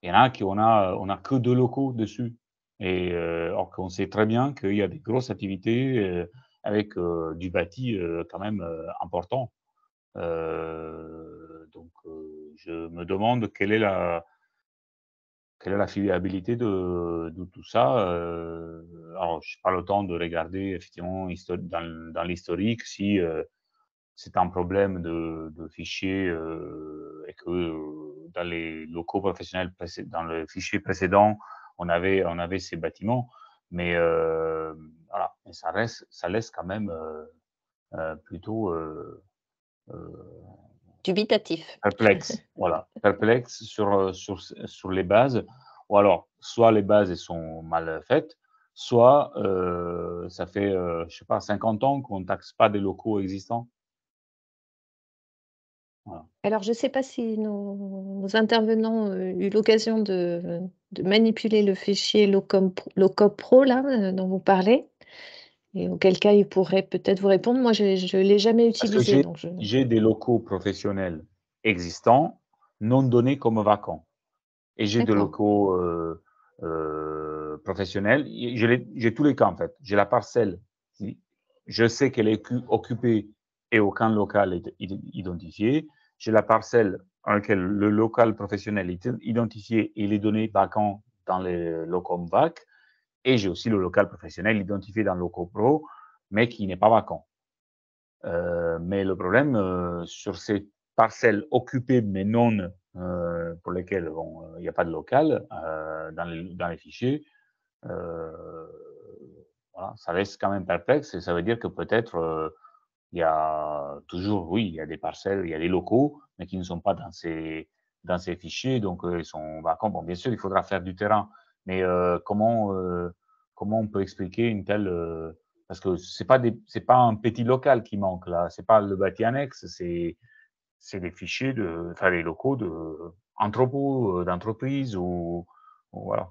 Il y en a qui on a, on a que deux locaux dessus. Et alors qu'on sait très bien qu'il y a des grosses activités avec du bâti quand même important. Je me demande quelle est la, quelle est la fiabilité de, tout ça. alors, je n'ai pas le temps de regarder effectivement dans, l'historique si c'est un problème de, de fichier et que dans les locaux professionnels, dans le fichier précédent, on avait, on avait ces bâtiments. Mais voilà, ça, reste, ça laisse quand même plutôt dubitatif. Perplexe, voilà, perplexe sur, sur, sur les bases. Ou alors, soit les bases sont mal faites, soit ça fait, je sais pas, 50 ans qu'on ne taxe pas des locaux existants. Alors, je ne sais pas si nos, intervenants ont eu l'occasion de, manipuler le fichier Locop Pro là, dont vous parlez. Et auquel cas, ils pourraient peut-être vous répondre. Moi, je ne l'ai jamais utilisé. J'ai des locaux professionnels existants, non donnés comme vacants. Et j'ai des locaux euh, euh, professionnels. J'ai tous les cas, en fait. J'ai la parcelle. Je sais qu'elle est occupée et aucun local est identifié. J'ai la parcelle dans laquelle le local professionnel est identifié et les données vacants dans les locaux VAC. Et j'ai aussi le local professionnel identifié dans le local pro, mais qui n'est pas vacant. Euh, mais le problème, euh, sur ces parcelles occupées mais non euh, pour lesquelles il n'y a pas de local dans les, fichiers, ça laisse quand même perplexe et ça veut dire que peut-être il y a toujours, oui, il y a des parcelles, il y a des locaux, mais qui ne sont pas dans ces, dans ces fichiers, donc ils sont vacants. Bon, bien sûr, il faudra faire du terrain, mais comment, comment on peut expliquer une telle. parce que ce n'est pas, pas un petit local qui manque là, ce n'est pas le bâti annexe, c'est des fichiers, de, enfin les locaux d'entrepôts, d'entreprise ou, voilà.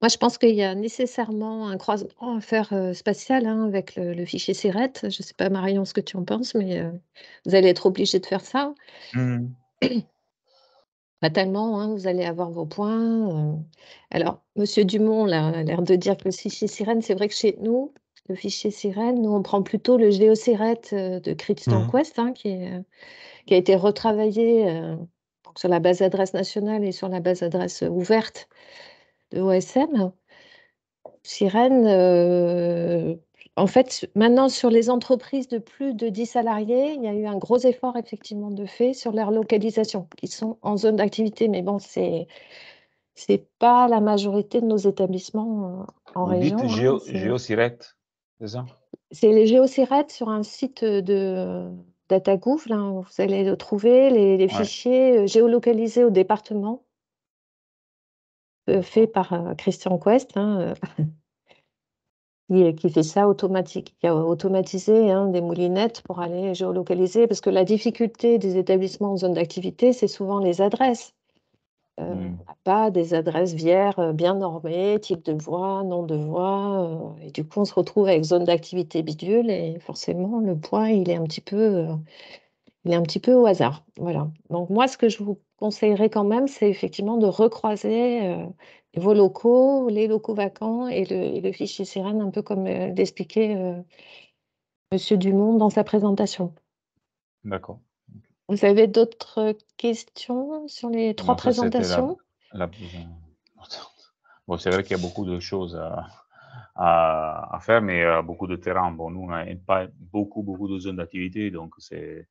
Moi, je pense qu'il y a nécessairement un croisement à faire spatial hein, avec le, fichier SIRET. Je ne sais pas, Marion, ce que tu en penses, mais vous allez être obligé de faire ça. Mmh. Fatalement, hein, vous allez avoir vos points. Alors, Monsieur Dumont a l'air de dire que le fichier Sirène, c'est vrai que chez nous, le fichier Sirène, nous, on prend plutôt le GeoSiret de Crypto mmh. Quest, hein, qui, qui, a été retravaillé sur la base adresse nationale et sur la base adresse ouverte de OSM. Sirène, euh, en fait, maintenant, sur les entreprises de plus de 10 salariés, il y a eu un gros effort effectivement de fait sur leur localisation, qui sont en zone d'activité. Mais bon, c'est c'est pas la majorité de nos établissements euh, en région. Dites hein, GeoSiret, c'est ça? C'est les GeoSiret sur un site de DataGouv. Là, vous allez le trouver, les, fichiers euh, géolocalisés au département fait par Christian Quest, hein, qui, fait ça automatique, qui a automatisé hein, des moulinettes pour aller géolocaliser, parce que la difficulté des établissements en zone d'activité, c'est souvent les adresses. Mmh. Pas des adresses vierges bien normées, type de voie, nom de voie, et du coup on se retrouve avec zone d'activité bidule, et forcément le point il est un petit peu, il est un petit peu au hasard. Voilà. Donc moi ce que je vous conseillerais quand même, c'est effectivement de recroiser euh, vos locaux, les locaux vacants et le, fichier Sirène, un peu comme euh, l'expliquait euh, Monsieur Dumont dans sa présentation. D'accord. Vous avez d'autres questions sur les trois présentations? Bon, c'est vrai qu'il y a beaucoup de choses à, faire, mais beaucoup de terrain. Bon, nous, on n'a pas beaucoup, beaucoup de zones d'activité, donc c'est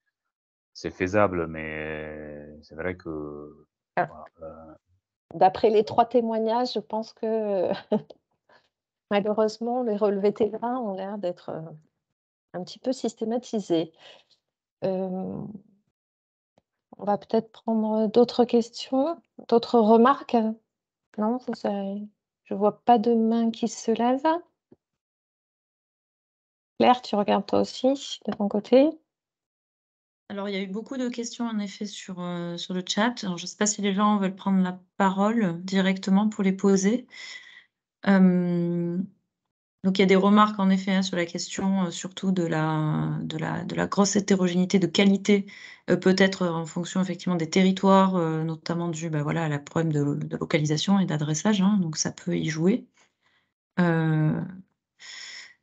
c'est faisable, mais c'est vrai que. Ah. Euh D'après les trois témoignages, je pense que malheureusement, les relevés terrain ont l'air d'être euh, un petit peu systématisés. on va peut-être prendre d'autres questions, d'autres remarques? Non, ça, je vois pas de main qui se lève. Claire, tu regardes toi aussi de ton côté? Alors, il y a eu beaucoup de questions en effet sur, euh, sur le chat. Alors, je ne sais pas si les gens veulent prendre la parole directement pour les poser. Euh, donc, il y a des remarques en effet hein, sur la question euh, surtout de la, de, la, de la grosse hétérogénéité de qualité, peut-être en fonction effectivement des territoires, notamment dû bah, voilà, à la problème de, localisation et d'adressage. Hein, donc, ça peut y jouer.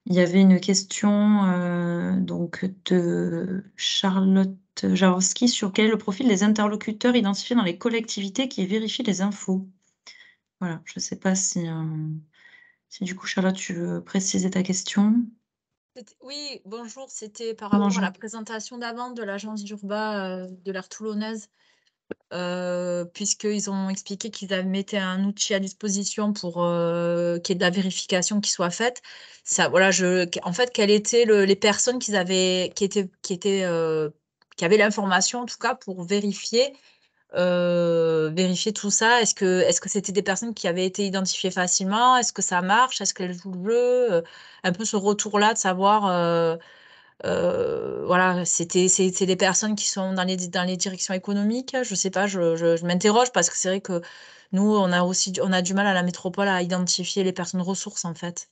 Il y avait une question euh, donc de Charlotte Jaworski sur quel est le profil des interlocuteurs identifiés dans les collectivités qui vérifient les infos. Voilà, je ne sais pas si, euh, si du coup Charlotte, tu veux préciser ta question. Oui, bonjour, c'était par rapport à la présentation d'avant de l'agence d'Urba euh, de l'aire toulonnaise puisqu'ils ont expliqué qu'ils avaient mis un outil à disposition pour qu'il y ait de la vérification qui soit faite. Ça, voilà, en fait, quelles étaient les personnes qui avaient, qui étaient, qui avaient l'information en tout cas pour vérifier, vérifier tout ça? Est-ce que, est-ce que c'était des personnes qui avaient été identifiées facilement? Est-ce que ça marche? Est-ce qu'elles jouent le jeu? Un peu ce retour-là de savoir euh, voilà, c'était c'est des personnes qui sont dans les, dans les directions économiques. Je sais pas, je, je, m'interroge parce que c'est vrai que nous, on a aussi on a du mal à la métropole à identifier les personnes ressources en fait.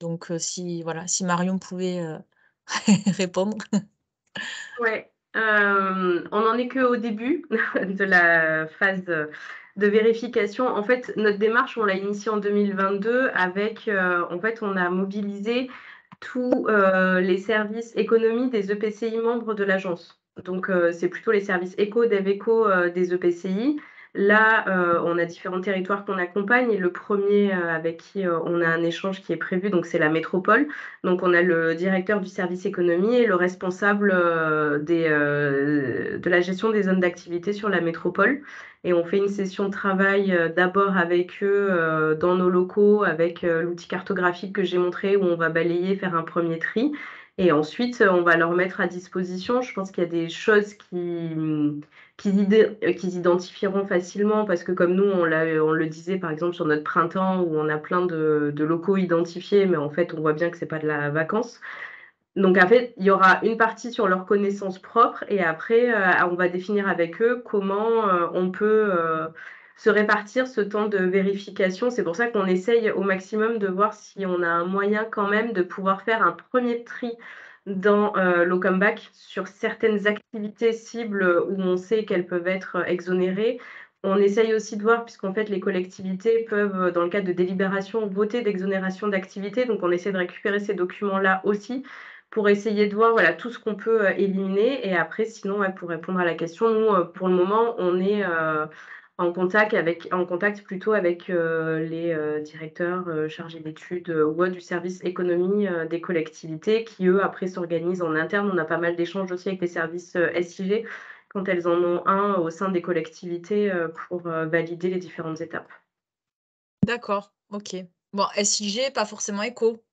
Donc euh, si voilà, si Marion pouvait euh, répondre. Ouais, on n'en est qu'au début de la phase de vérification. En fait, notre démarche, on l'a initiée en 2022 avec, euh, en fait, on a mobilisé tous euh, les services économie des EPCI membres de l'agence. Donc, euh, c'est plutôt les services éco, d'Eveco des EPCI. Là, on a différents territoires qu'on accompagne et le premier avec qui on a un échange qui est prévu, donc c'est la métropole. Donc, on a le directeur du service économie et le responsable de la gestion des zones d'activité sur la métropole et on fait une session de travail euh, d'abord avec eux euh, dans nos locaux avec euh, l'outil cartographique que j'ai montré où on va balayer, faire un premier tri. Et ensuite, on va leur mettre à disposition. Je pense qu'il y a des choses qu'ils identifieront facilement parce que comme nous, on, le disait par exemple sur notre printemps où on a plein de, locaux identifiés, mais en fait, on voit bien que ce n'est pas de la vacance. Donc, en fait, il y aura une partie sur leurs connaissances propres et après, euh, on va définir avec eux comment euh, on peut euh, se répartir ce temps de vérification. C'est pour ça qu'on essaye au maximum de voir si on a un moyen quand même de pouvoir faire un premier tri dans l'Ocomeback sur certaines activités cibles où on sait qu'elles peuvent être exonérées. On essaye aussi de voir, puisqu'en fait, les collectivités peuvent, dans le cadre de délibération, voter d'exonération d'activité. Donc, on essaie de récupérer ces documents-là aussi pour essayer de voir voilà, tout ce qu'on peut euh, éliminer. Et après, sinon, pour répondre à la question, nous, euh, pour le moment, on est euh, en contact, avec, en contact plutôt avec les directeurs chargés d'études ou du service économie des collectivités qui, eux, après, s'organisent en interne. On a pas mal d'échanges aussi avec les services SIG quand elles en ont un au sein des collectivités pour valider les différentes étapes. D'accord, ok. Bon, SIG, pas forcément éco.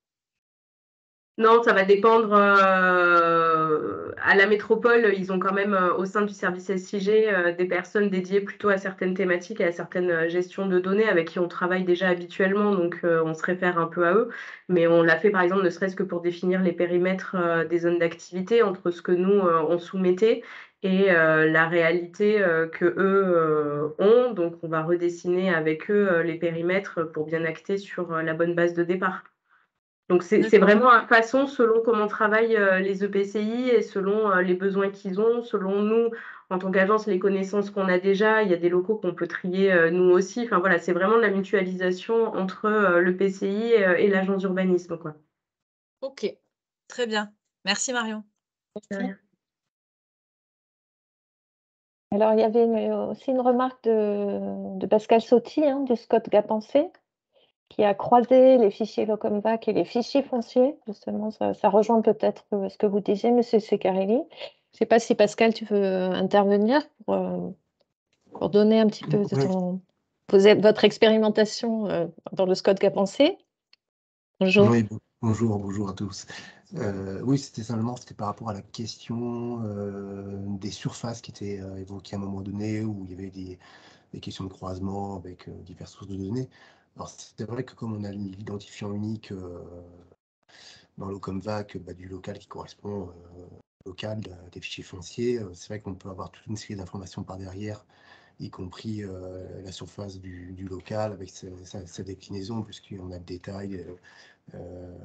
Non, ça va dépendre. Euh, à la métropole, ils ont quand même euh, au sein du service SIG euh, des personnes dédiées plutôt à certaines thématiques et à certaines gestions de données avec qui on travaille déjà habituellement, donc on se réfère un peu à eux. Mais on l'a fait par exemple ne serait-ce que pour définir les périmètres des zones d'activité entre ce que nous on soumettait et la réalité que eux ont. Donc on va redessiner avec eux les périmètres pour bien acter sur la bonne base de départ. Donc c'est vraiment à façon selon comment travaillent euh, les EPCI et selon euh, les besoins qu'ils ont, selon nous, en tant qu'agence, les connaissances qu'on a déjà. Il y a des locaux qu'on peut trier euh, nous aussi. Enfin voilà, c'est vraiment la mutualisation entre le PCI et, l'agence d'urbanisme. Ok, très bien. Merci Marion. Alors, il y avait aussi une remarque de, Pascal Sauty hein, du Scott Gapensé qui a croisé les fichiers Locomvac et les fichiers fonciers. Justement, ça, rejoint peut-être euh, ce que vous disiez, Monsieur Secarelli. Je ne sais pas si Pascal, tu veux intervenir pour, euh, donner un petit peu votre expérimentation euh, dans le SCOT qu'a pensé. Bonjour. bonjour, bonjour à tous. Euh, oui, c'était simplement c'était par rapport à la question des surfaces qui étaient évoquées à un moment donné, où il y avait des, questions de croisement avec diverses sources de données. Alors, c'est vrai que comme on a l'identifiant unique dans l'OCOMVAC bah, du local qui correspond au local des fichiers fonciers, c'est vrai qu'on peut avoir toute une série d'informations par derrière y compris euh, la surface du, local avec sa, déclinaison, puisqu'on a le détail, euh, euh,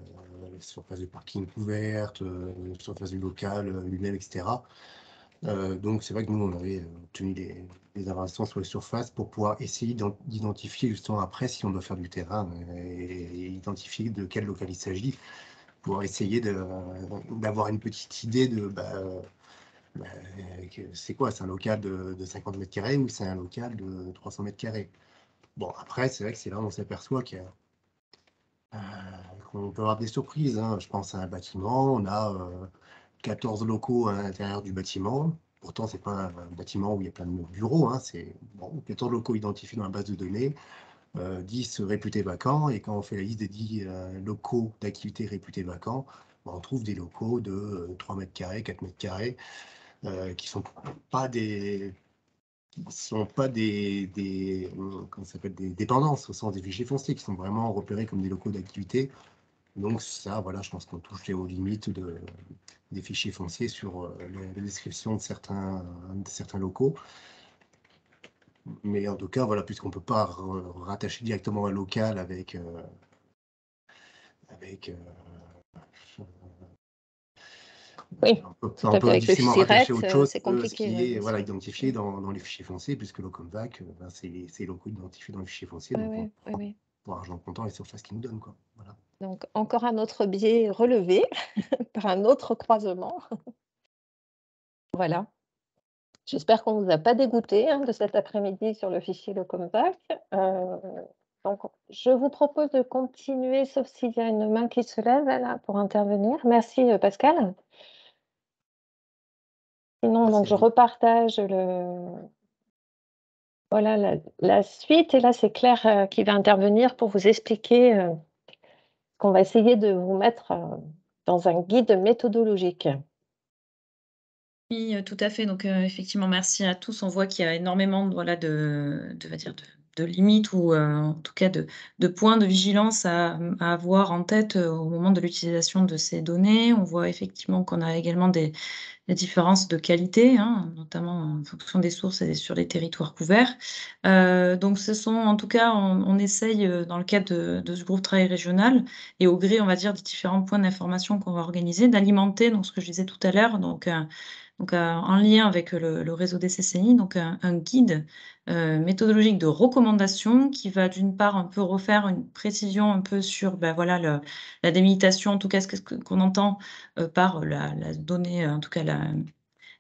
la surface de parking couverte, la surface du local lui-même, etc. donc c'est vrai que nous, on avait obtenu des, des informations sur les surfaces pour pouvoir essayer d'identifier justement après si on doit faire du terrain et, identifier de quel local il s'agit, pour essayer d'avoir une petite idée de... Bah, bah, c'est quoi? C'est un local de, 50 mètres carrés ou c'est un local de 300 mètres carrés? Bon, après, c'est vrai que c'est là où on s'aperçoit euh, qu'on peut avoir des surprises. Hein. Je pense à un bâtiment, on a 14 euh, locaux à l'intérieur du bâtiment. Pourtant, ce n'est pas un, bâtiment où il y a plein de bureaux. Hein. C'est bon, 14 locaux identifiés dans la base de données, 10 euh, réputés vacants. Et quand on fait la liste des 10 locaux d'activité réputés vacants, on trouve des locaux de 3 mètres carrés, 4 mètres carrés. Euh, qui sont pas des sont pas des, des, s'appelle, des dépendances au sens des fichiers fonciers, qui sont vraiment repérés comme des locaux d'activité. Donc ça, voilà, je pense qu'on touche aux limites de, des fichiers fonciers sur euh, la, description de certains, de certains locaux. Mais en tout cas, voilà, puisqu'on ne peut pas rattacher directement un local avec, euh, avec oui, on peut, on peut difficilement rattacher autre chose c'est compliqué, ce qui est voilà, identifié dans, dans, les fichiers fonciers, puisque l'OCOMVAC, euh, ben, c'est les locaux identifiés dans les fichiers fonciers. Oui, donc, oui, oui, pour argent comptant, les surfaces qu'ils nous donnent. Quoi. Voilà. Donc, encore un autre biais relevé par un autre croisement. voilà. J'espère qu'on ne vous a pas dégoûté hein, de cet après-midi sur le fichier LOCOMVAC. Euh, donc, je vous propose de continuer, sauf s'il y a une main qui se lève là, pour intervenir. Merci euh, Pascal. Sinon, donc, je repartage le... voilà, la, suite. Et là, c'est Claire euh, qui va intervenir pour vous expliquer euh, qu'on va essayer de vous mettre euh, dans un guide méthodologique. Oui, tout à fait. Donc, effectivement, merci à tous. On voit qu'il y a énormément voilà, de, de, de, de limites ou en tout cas de, points de vigilance à, avoir en tête au moment de l'utilisation de ces données. On voit effectivement qu'on a également des, différences de qualité, hein, notamment en fonction des sources et sur les territoires couverts. Euh, donc, ce sont, en tout cas, on, essaye, euh, dans le cadre de, ce groupe travail régional, et au gré, on va dire, des différents points d'information qu'on va organiser, d'alimenter, donc ce que je disais tout à l'heure, donc, euh, donc en lien avec le, réseau des CCI, donc un, guide méthodologique de recommandation qui va d'une part un peu refaire une précision un peu sur ben voilà, la délimitation, en tout cas ce qu'on entend par la, la, donnée, en tout cas la,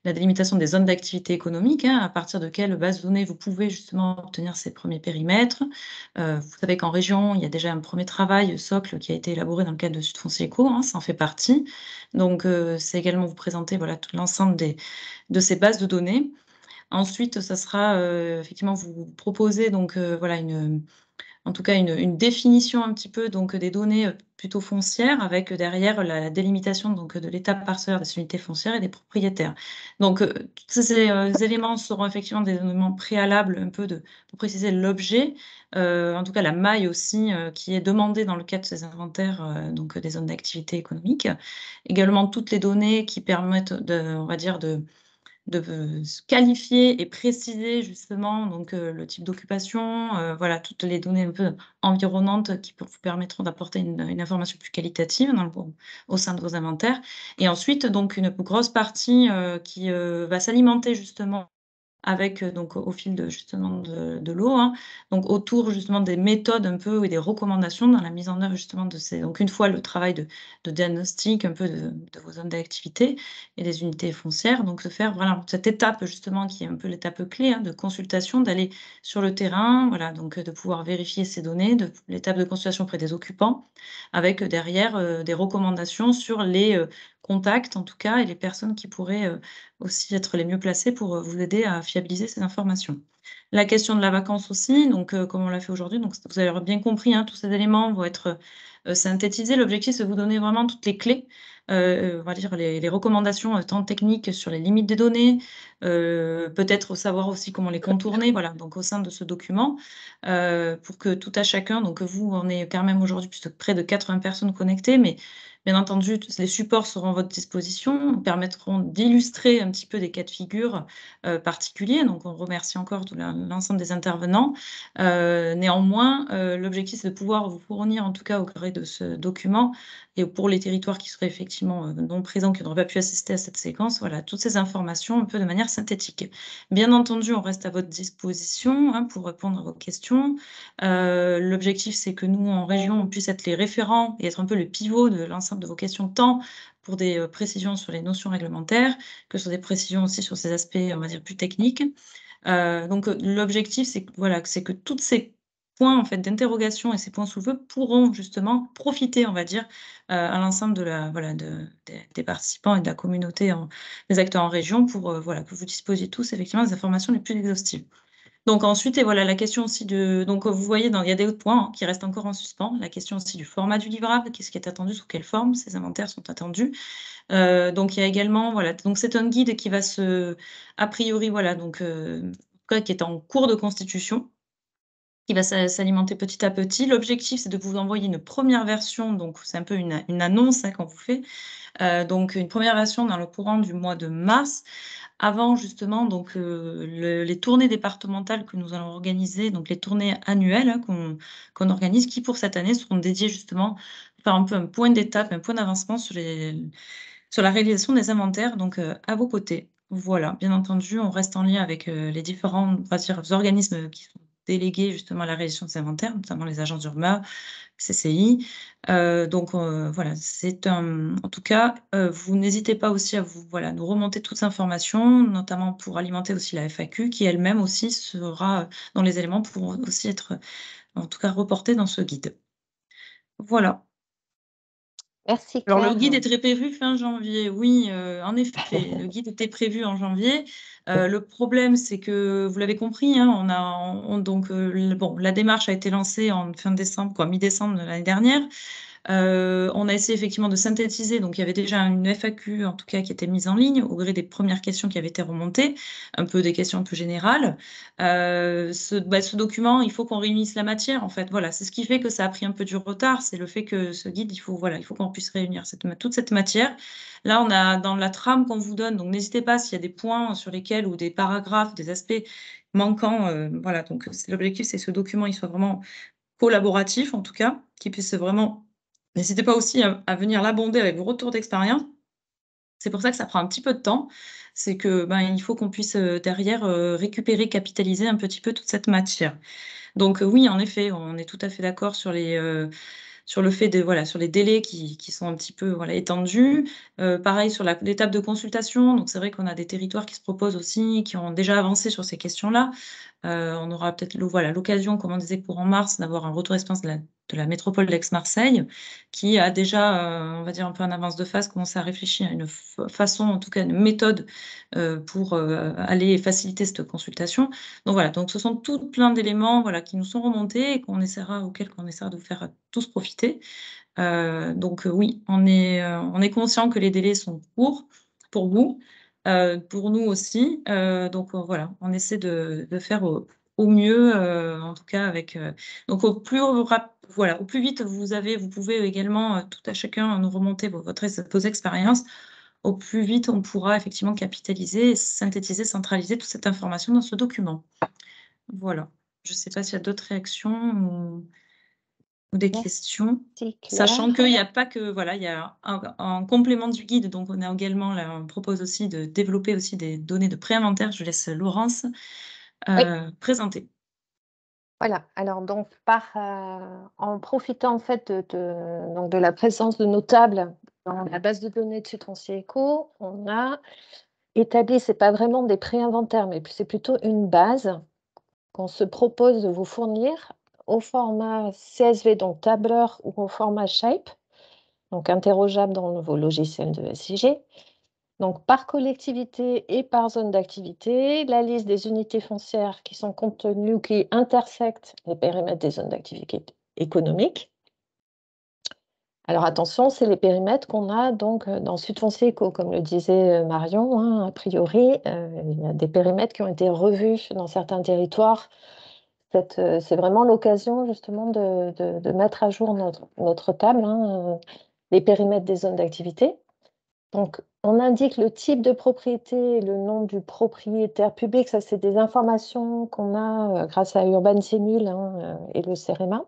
la délimitation des zones d'activité économique, hein, à partir de quelle base de données vous pouvez justement obtenir ces premiers périmètres. Euh, vous savez qu'en région, il y a déjà un premier travail socle qui a été élaboré dans le cadre de Sud Foncier Eco, hein, ça en fait partie. Donc, euh, c'est également vous présenter voilà, tout l'ensemble de ces bases de données. Ensuite, ça sera euh, effectivement vous proposer donc voilà une en tout cas une, définition un petit peu donc des données euh, plutôt foncières avec derrière la, délimitation donc de l'étape parcellaire des unités foncières et des propriétaires. Donc euh, tous ces euh, éléments seront effectivement des éléments préalables un peu de pour préciser l'objet, en tout cas la maille aussi qui est demandée dans le cadre de ces inventaires donc des zones d'activité économique. Également toutes les données qui permettent de on va dire de de qualifier et préciser justement donc euh, le type d'occupation, euh, voilà toutes les données un peu environnantes qui vous permettront d'apporter une, information plus qualitative au sein de vos inventaires. Et ensuite donc une grosse partie euh, qui va s'alimenter justement avec donc au fil de justement de, l'eau, hein. donc autour justement des méthodes un peu et des recommandations dans la mise en œuvre justement de ces. Donc une fois le travail de, diagnostic un peu de, vos zones d'activité et des unités foncières, donc de faire voilà cette étape justement qui est un peu l'étape clé hein, de consultation, d'aller sur le terrain, voilà donc de pouvoir vérifier ces données, de l'étape de consultation auprès des occupants, avec derrière des recommandations sur les contacts en tout cas et les personnes qui pourraient euh, aussi être les mieux placées pour euh, vous aider à fiabiliser ces informations. La question de la vacance aussi, donc euh, comme on l'a fait aujourd'hui, donc vous avez bien compris, hein, tous ces éléments vont être synthétisés. L'objectif, c'est de vous donner vraiment toutes les clés on va dire les, recommandations tant techniques sur les limites des données, peut-être savoir aussi comment les contourner, voilà, donc au sein de ce document, pour que tout à chacun, donc vous, on est quand même aujourd'hui près de 80 personnes connectées, mais Bien entendu, les supports seront à votre disposition, permettront d'illustrer un petit peu des cas de figure euh, particuliers. Donc, on remercie encore l'ensemble des intervenants. Euh, néanmoins, euh, l'objectif, c'est de pouvoir vous fournir, en tout cas au gré de ce document, et pour les territoires qui seraient effectivement non présents, qui n'auraient pas pu assister à cette séquence, voilà, toutes ces informations un peu de manière synthétique. Bien entendu, on reste à votre disposition hein, pour répondre à vos questions. L'objectif, c'est que nous, en région, on puisse être les référents et être un peu le pivot de l'ensemble de vos questions, tant pour des euh, précisions sur les notions réglementaires que sur des précisions aussi sur ces aspects, on va dire, plus techniques. Euh, donc, euh, l'objectif, c'est que, voilà, c'est que tous ces points en fait, d'interrogation et ces points soulevés pourront justement profiter, on va dire, à l'ensemble de la, voilà, de, des, participants et de la communauté, des acteurs en région, pour voilà, que vous disposiez tous effectivement des informations les plus exhaustives. Donc ensuite, et voilà la question aussi de. Donc vous voyez, dans, il y a des autres points hein, qui restent encore en suspens. La question aussi du format du livrable, qu'est-ce qui est attendu, sous quelle forme ces inventaires sont attendus. Euh, donc il y a également, voilà, donc c'est un guide qui va se, a priori, voilà, donc euh, qui est en cours de constitution, qui va s'alimenter petit à petit. L'objectif, c'est de vous envoyer une première version, donc c'est un peu une, annonce hein, qu'on vous fait. Euh, donc une première version dans le courant du mois de mars avant justement donc euh, les tournées départementales que nous allons organiser, donc les tournées annuelles hein, qu'on organise, qui pour cette année seront dédiées justement faire un peu un point d'étape, un point d'avancement sur, la réalisation des inventaires, donc euh, à vos côtés. Voilà, bien entendu, on reste en lien avec les différents organismes qui sont délégués justement la réalisation des inventaires, notamment les agences d'URMA, CCI. Euh, donc euh, voilà, c'est un. En tout cas, euh, vous n'hésitez pas aussi à vous voilà nous remonter toutes ces informations, notamment pour alimenter aussi la FAQ, qui elle-même aussi sera dans les éléments pour aussi être en tout cas reportée dans ce guide. Voilà. Merci. Alors, le guide était prévu fin janvier. Oui, euh, en effet, le guide était prévu en janvier. Euh, le problème, c'est que vous l'avez compris, hein, on a donc euh, bon, la démarche a été lancée en fin décembre, quoi, mi-décembre de l'année dernière. Euh, on a essayé effectivement de synthétiser, donc il y avait déjà une FAQ en tout cas qui était mise en ligne au gré des premières questions qui avaient été remontées, un peu des questions un peu générales. Euh, bah, ce, document, il faut qu'on réunisse la matière en fait. Voilà, c'est ce qui fait que ça a pris un peu du retard, c'est le fait que ce guide, il faut voilà, il faut qu'on puisse réunir toute cette matière. Là, on a dans la trame qu'on vous donne, donc n'hésitez pas s'il y a des points sur lesquels ou des paragraphes, des aspects manquants. Euh, voilà, donc l'objectif, c'est que ce document, il soit vraiment collaboratif en tout cas, qu'il puisse vraiment N'hésitez pas aussi à, venir l'abonder avec vos retours d'expérience. C'est pour ça que ça prend un petit peu de temps. C'est que ben, il faut qu'on puisse euh, derrière euh, récupérer, capitaliser un petit peu toute cette matière. Donc euh, oui, en effet, on est tout à fait d'accord sur les sur le fait de voilà sur les délais qui, qui sont un petit peu voilà étendus. pareil sur l'étape de consultation. Donc c'est vrai qu'on a des territoires qui se proposent aussi, qui ont déjà avancé sur ces questions-là. on aura peut-être voilà l'occasion, comme on disait pour en mars, d'avoir un retour d'expérience de la la métropole d'Aix-Marseille, qui a déjà, euh, on va dire un peu en avance de phase, commencé à réfléchir à une façon, en tout cas une méthode euh, pour euh, aller faciliter cette consultation. Donc voilà, donc ce sont tout plein d'éléments voilà, qui nous sont remontés et qu'on essaiera, auxquels on essaiera de vous faire tous profiter. donc oui, on est, on est conscient que les délais sont courts pour vous, pour nous aussi. donc voilà, on essaie de, de faire au, au mieux, en tout cas avec. Donc au plus voilà, au plus vite vous avez, vous pouvez également euh, tout à chacun nous remonter vos, votre, vos expériences. Au plus vite, on pourra effectivement capitaliser, synthétiser, centraliser toute cette information dans ce document. Voilà. Je ne sais pas s'il y a d'autres réactions ou, des questions. Sachant qu'il n'y a pas que, voilà, il y a un, complément du guide, donc on a également, là, on propose aussi de développer aussi des données de préinventaire. Je laisse Laurence euh, présenter. Voilà, alors donc euh, en profitant en fait de, la présence de notables dans la base de données de Sutrancier Eco, on a établi, c'est pas vraiment des pré-inventaires, mais c'est plutôt une base qu'on se propose de vous fournir au format CSV, donc tableur ou au format Shape, donc interrogeable dans vos logiciels de SIG. Donc, par collectivité et par zone d'activité, la liste des unités foncières qui sont contenues, qui intersectent les périmètres des zones d'activité économique, Alors attention, c'est les périmètres qu'on a donc dans Sud Foncier Eco, comme le disait Marion, hein, a priori, il y a des périmètres qui ont été revus dans certains territoires. C'est vraiment l'occasion justement de, mettre à jour notre, notre table, hein, les périmètres des zones d'activité. Donc, on indique le type de propriété le nom du propriétaire public. Ça, c'est des informations qu'on a grâce à Urban Simul hein, et le CEREMA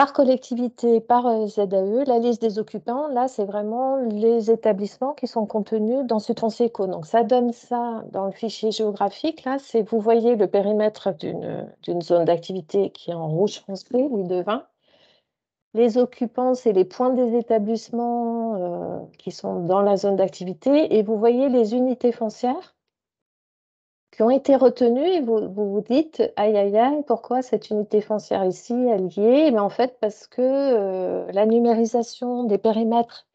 par collectivité, par euh, ZAE, la liste des occupants, là, c'est vraiment les établissements qui sont contenus dans ce Eco. Donc, ça donne ça dans le fichier géographique. Là, c'est vous voyez le périmètre d'une zone d'activité qui est en rouge foncé, oui, de 20. Les occupants, c'est les points des établissements euh, qui sont dans la zone d'activité. Et vous voyez les unités foncières qui ont été retenus et vous vous, dites aïe aïe aïe, pourquoi cette unité foncière ici est? Liée Mais en fait, parce que euh, la numérisation des périmètres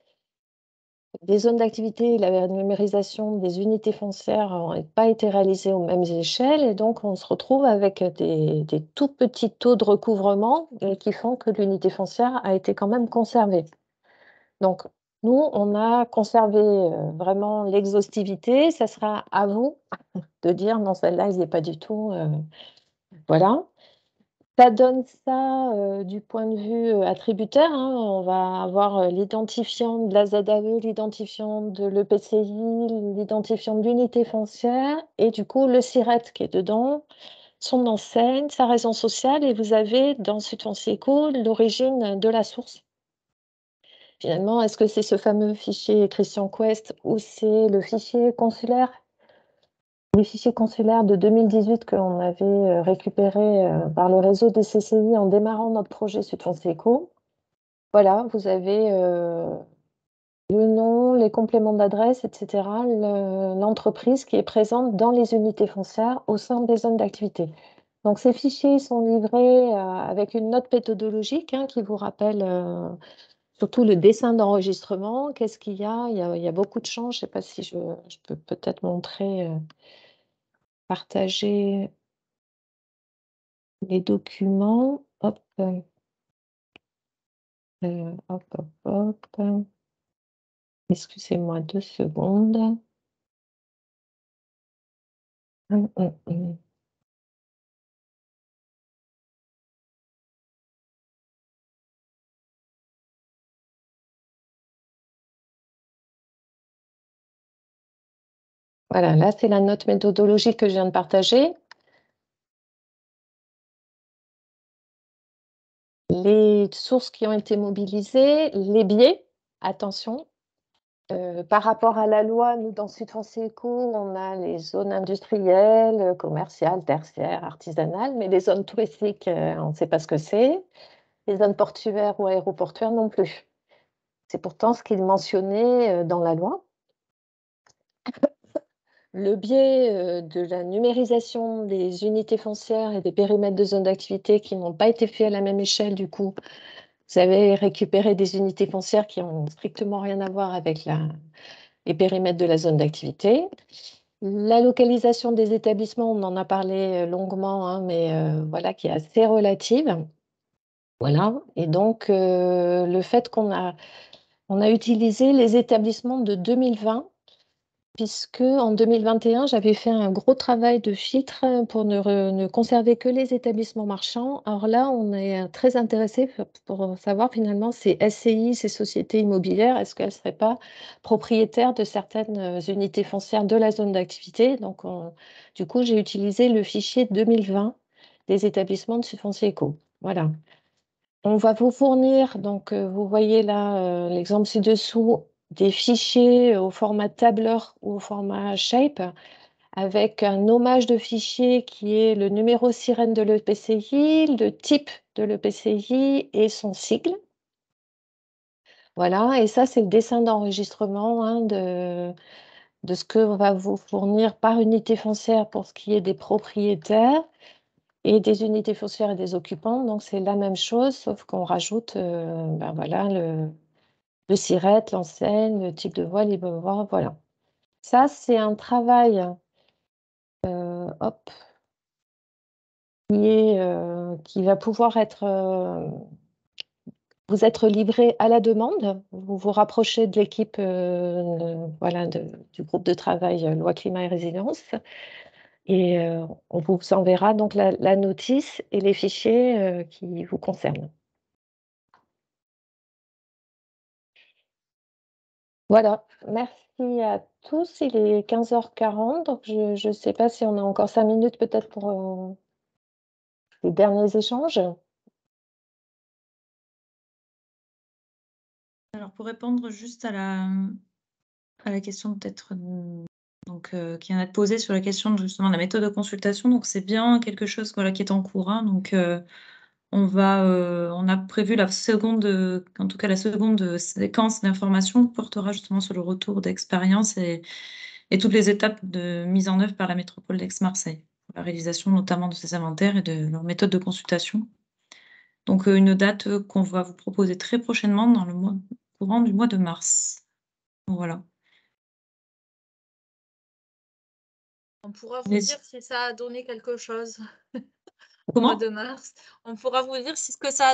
des zones d'activité, la numérisation des unités foncières n'ont pas été réalisées aux mêmes échelles et donc on se retrouve avec des, tout petits taux de recouvrement qui font que l'unité foncière a été quand même conservée. Donc nous, on a conservé euh, vraiment l'exhaustivité. Ça sera à vous de dire non, celle-là, il n'est pas du tout. Euh, voilà. Ça donne ça euh, du point de vue attributaire. Hein. On va avoir l'identifiant de la ZAE, l'identifiant de l'EPCI, l'identifiant de l'unité foncière et du coup le SIRET qui est dedans, son enseigne, sa raison sociale et vous avez dans ce foncier l'origine de la source. Finalement, est-ce que c'est ce fameux fichier Christian Quest ou c'est le fichier consulaire? Les fichiers consulaires de 2018 qu'on avait euh, récupéré euh, par le réseau des CCI en démarrant notre projet Sud-France Eco. Voilà, vous avez euh, le nom, les compléments d'adresse, etc., l'entreprise qui est présente dans les unités foncières au sein des zones d'activité. Donc ces fichiers sont livrés avec une note méthodologique hein, qui vous rappelle Surtout le dessin d'enregistrement, qu'est-ce qu'il y a? il y a? beaucoup de champs. Je ne sais pas si je, peux peut-être montrer, partager les documents. Hop. Euh, hop, hop, hop. Excusez-moi deux secondes. Hum, hum, hum. Voilà, là, c'est la note méthodologique que je viens de partager. Les sources qui ont été mobilisées, les biais, attention. Euh, par rapport à la loi, nous, dans Sud France Éco, on a les zones industrielles, commerciales, tertiaires, artisanales, mais les zones touristiques, euh, on ne sait pas ce que c'est. Les zones portuaires ou aéroportuaires non plus. C'est pourtant ce qui est mentionné euh, dans la loi. Le biais euh, de la numérisation des unités foncières et des périmètres de zones d'activité qui n'ont pas été faits à la même échelle, du coup, vous avez récupéré des unités foncières qui n'ont strictement rien à voir avec les périmètres de la zone d'activité. La localisation des établissements, on en a parlé euh, longuement, hein, mais euh, voilà, qui est assez relative. Voilà, et donc le fait qu'on a, on a utilisé les établissements de 2020 puisque en 2021, j'avais fait un gros travail de filtre pour ne, conserver que les établissements marchands. Alors là, on est très intéressé pour savoir finalement ces SCI, ces sociétés immobilières, est-ce qu'elles ne seraient pas propriétaires de certaines euh, unités foncières de la zone d'activité. Donc, du coup, j'ai utilisé le fichier 2020 des établissements de foncier éco. Voilà. On va vous fournir, donc euh, vous voyez là euh, l'exemple ci-dessous, des fichiers au format tableur ou au format shape avec un hommage de fichier qui est le numéro sirène de l'EPCI, le type de l'EPCI et son sigle. Voilà, et ça, c'est le dessin d'enregistrement hein, de, ce que va vous fournir par unité foncière pour ce qui est des propriétaires et des unités foncières et des occupants. Donc, c'est la même chose, sauf qu'on rajoute euh, ben voilà, le, le SIRET, l'enseigne, le type de libre voie, voilà. Ça, c'est un travail euh, euh, qui va pouvoir être euh, vous être livré à la demande. Vous vous rapprochez de l'équipe voilà, du groupe de travail Loi Climat et Résilience. Et on vous enverra donc la notice et les fichiers qui vous concernent. Voilà, merci à tous. Il est 15h40, donc je ne sais pas si on a encore cinq minutes peut-être pour euh, les derniers échanges. Alors pour répondre juste à la, à la question peut-être euh, qui vient d'être posée sur la question justement de la méthode de consultation, donc c'est bien quelque chose qui est en cours. Hein. euh, on, va, euh, on a prévu la seconde, en tout cas la seconde séquence d'information portera justement sur le retour d'expérience et, toutes les étapes de mise en œuvre par la métropole d'Aix-Marseille, la réalisation notamment de ces inventaires et de leur méthode de consultation. Donc euh, une date qu'on va vous proposer très prochainement dans le mois, courant du mois de mars. Voilà. On pourra vous dire si ça a donné quelque chose. Comment? De mars. On pourra vous dire si ce que ça a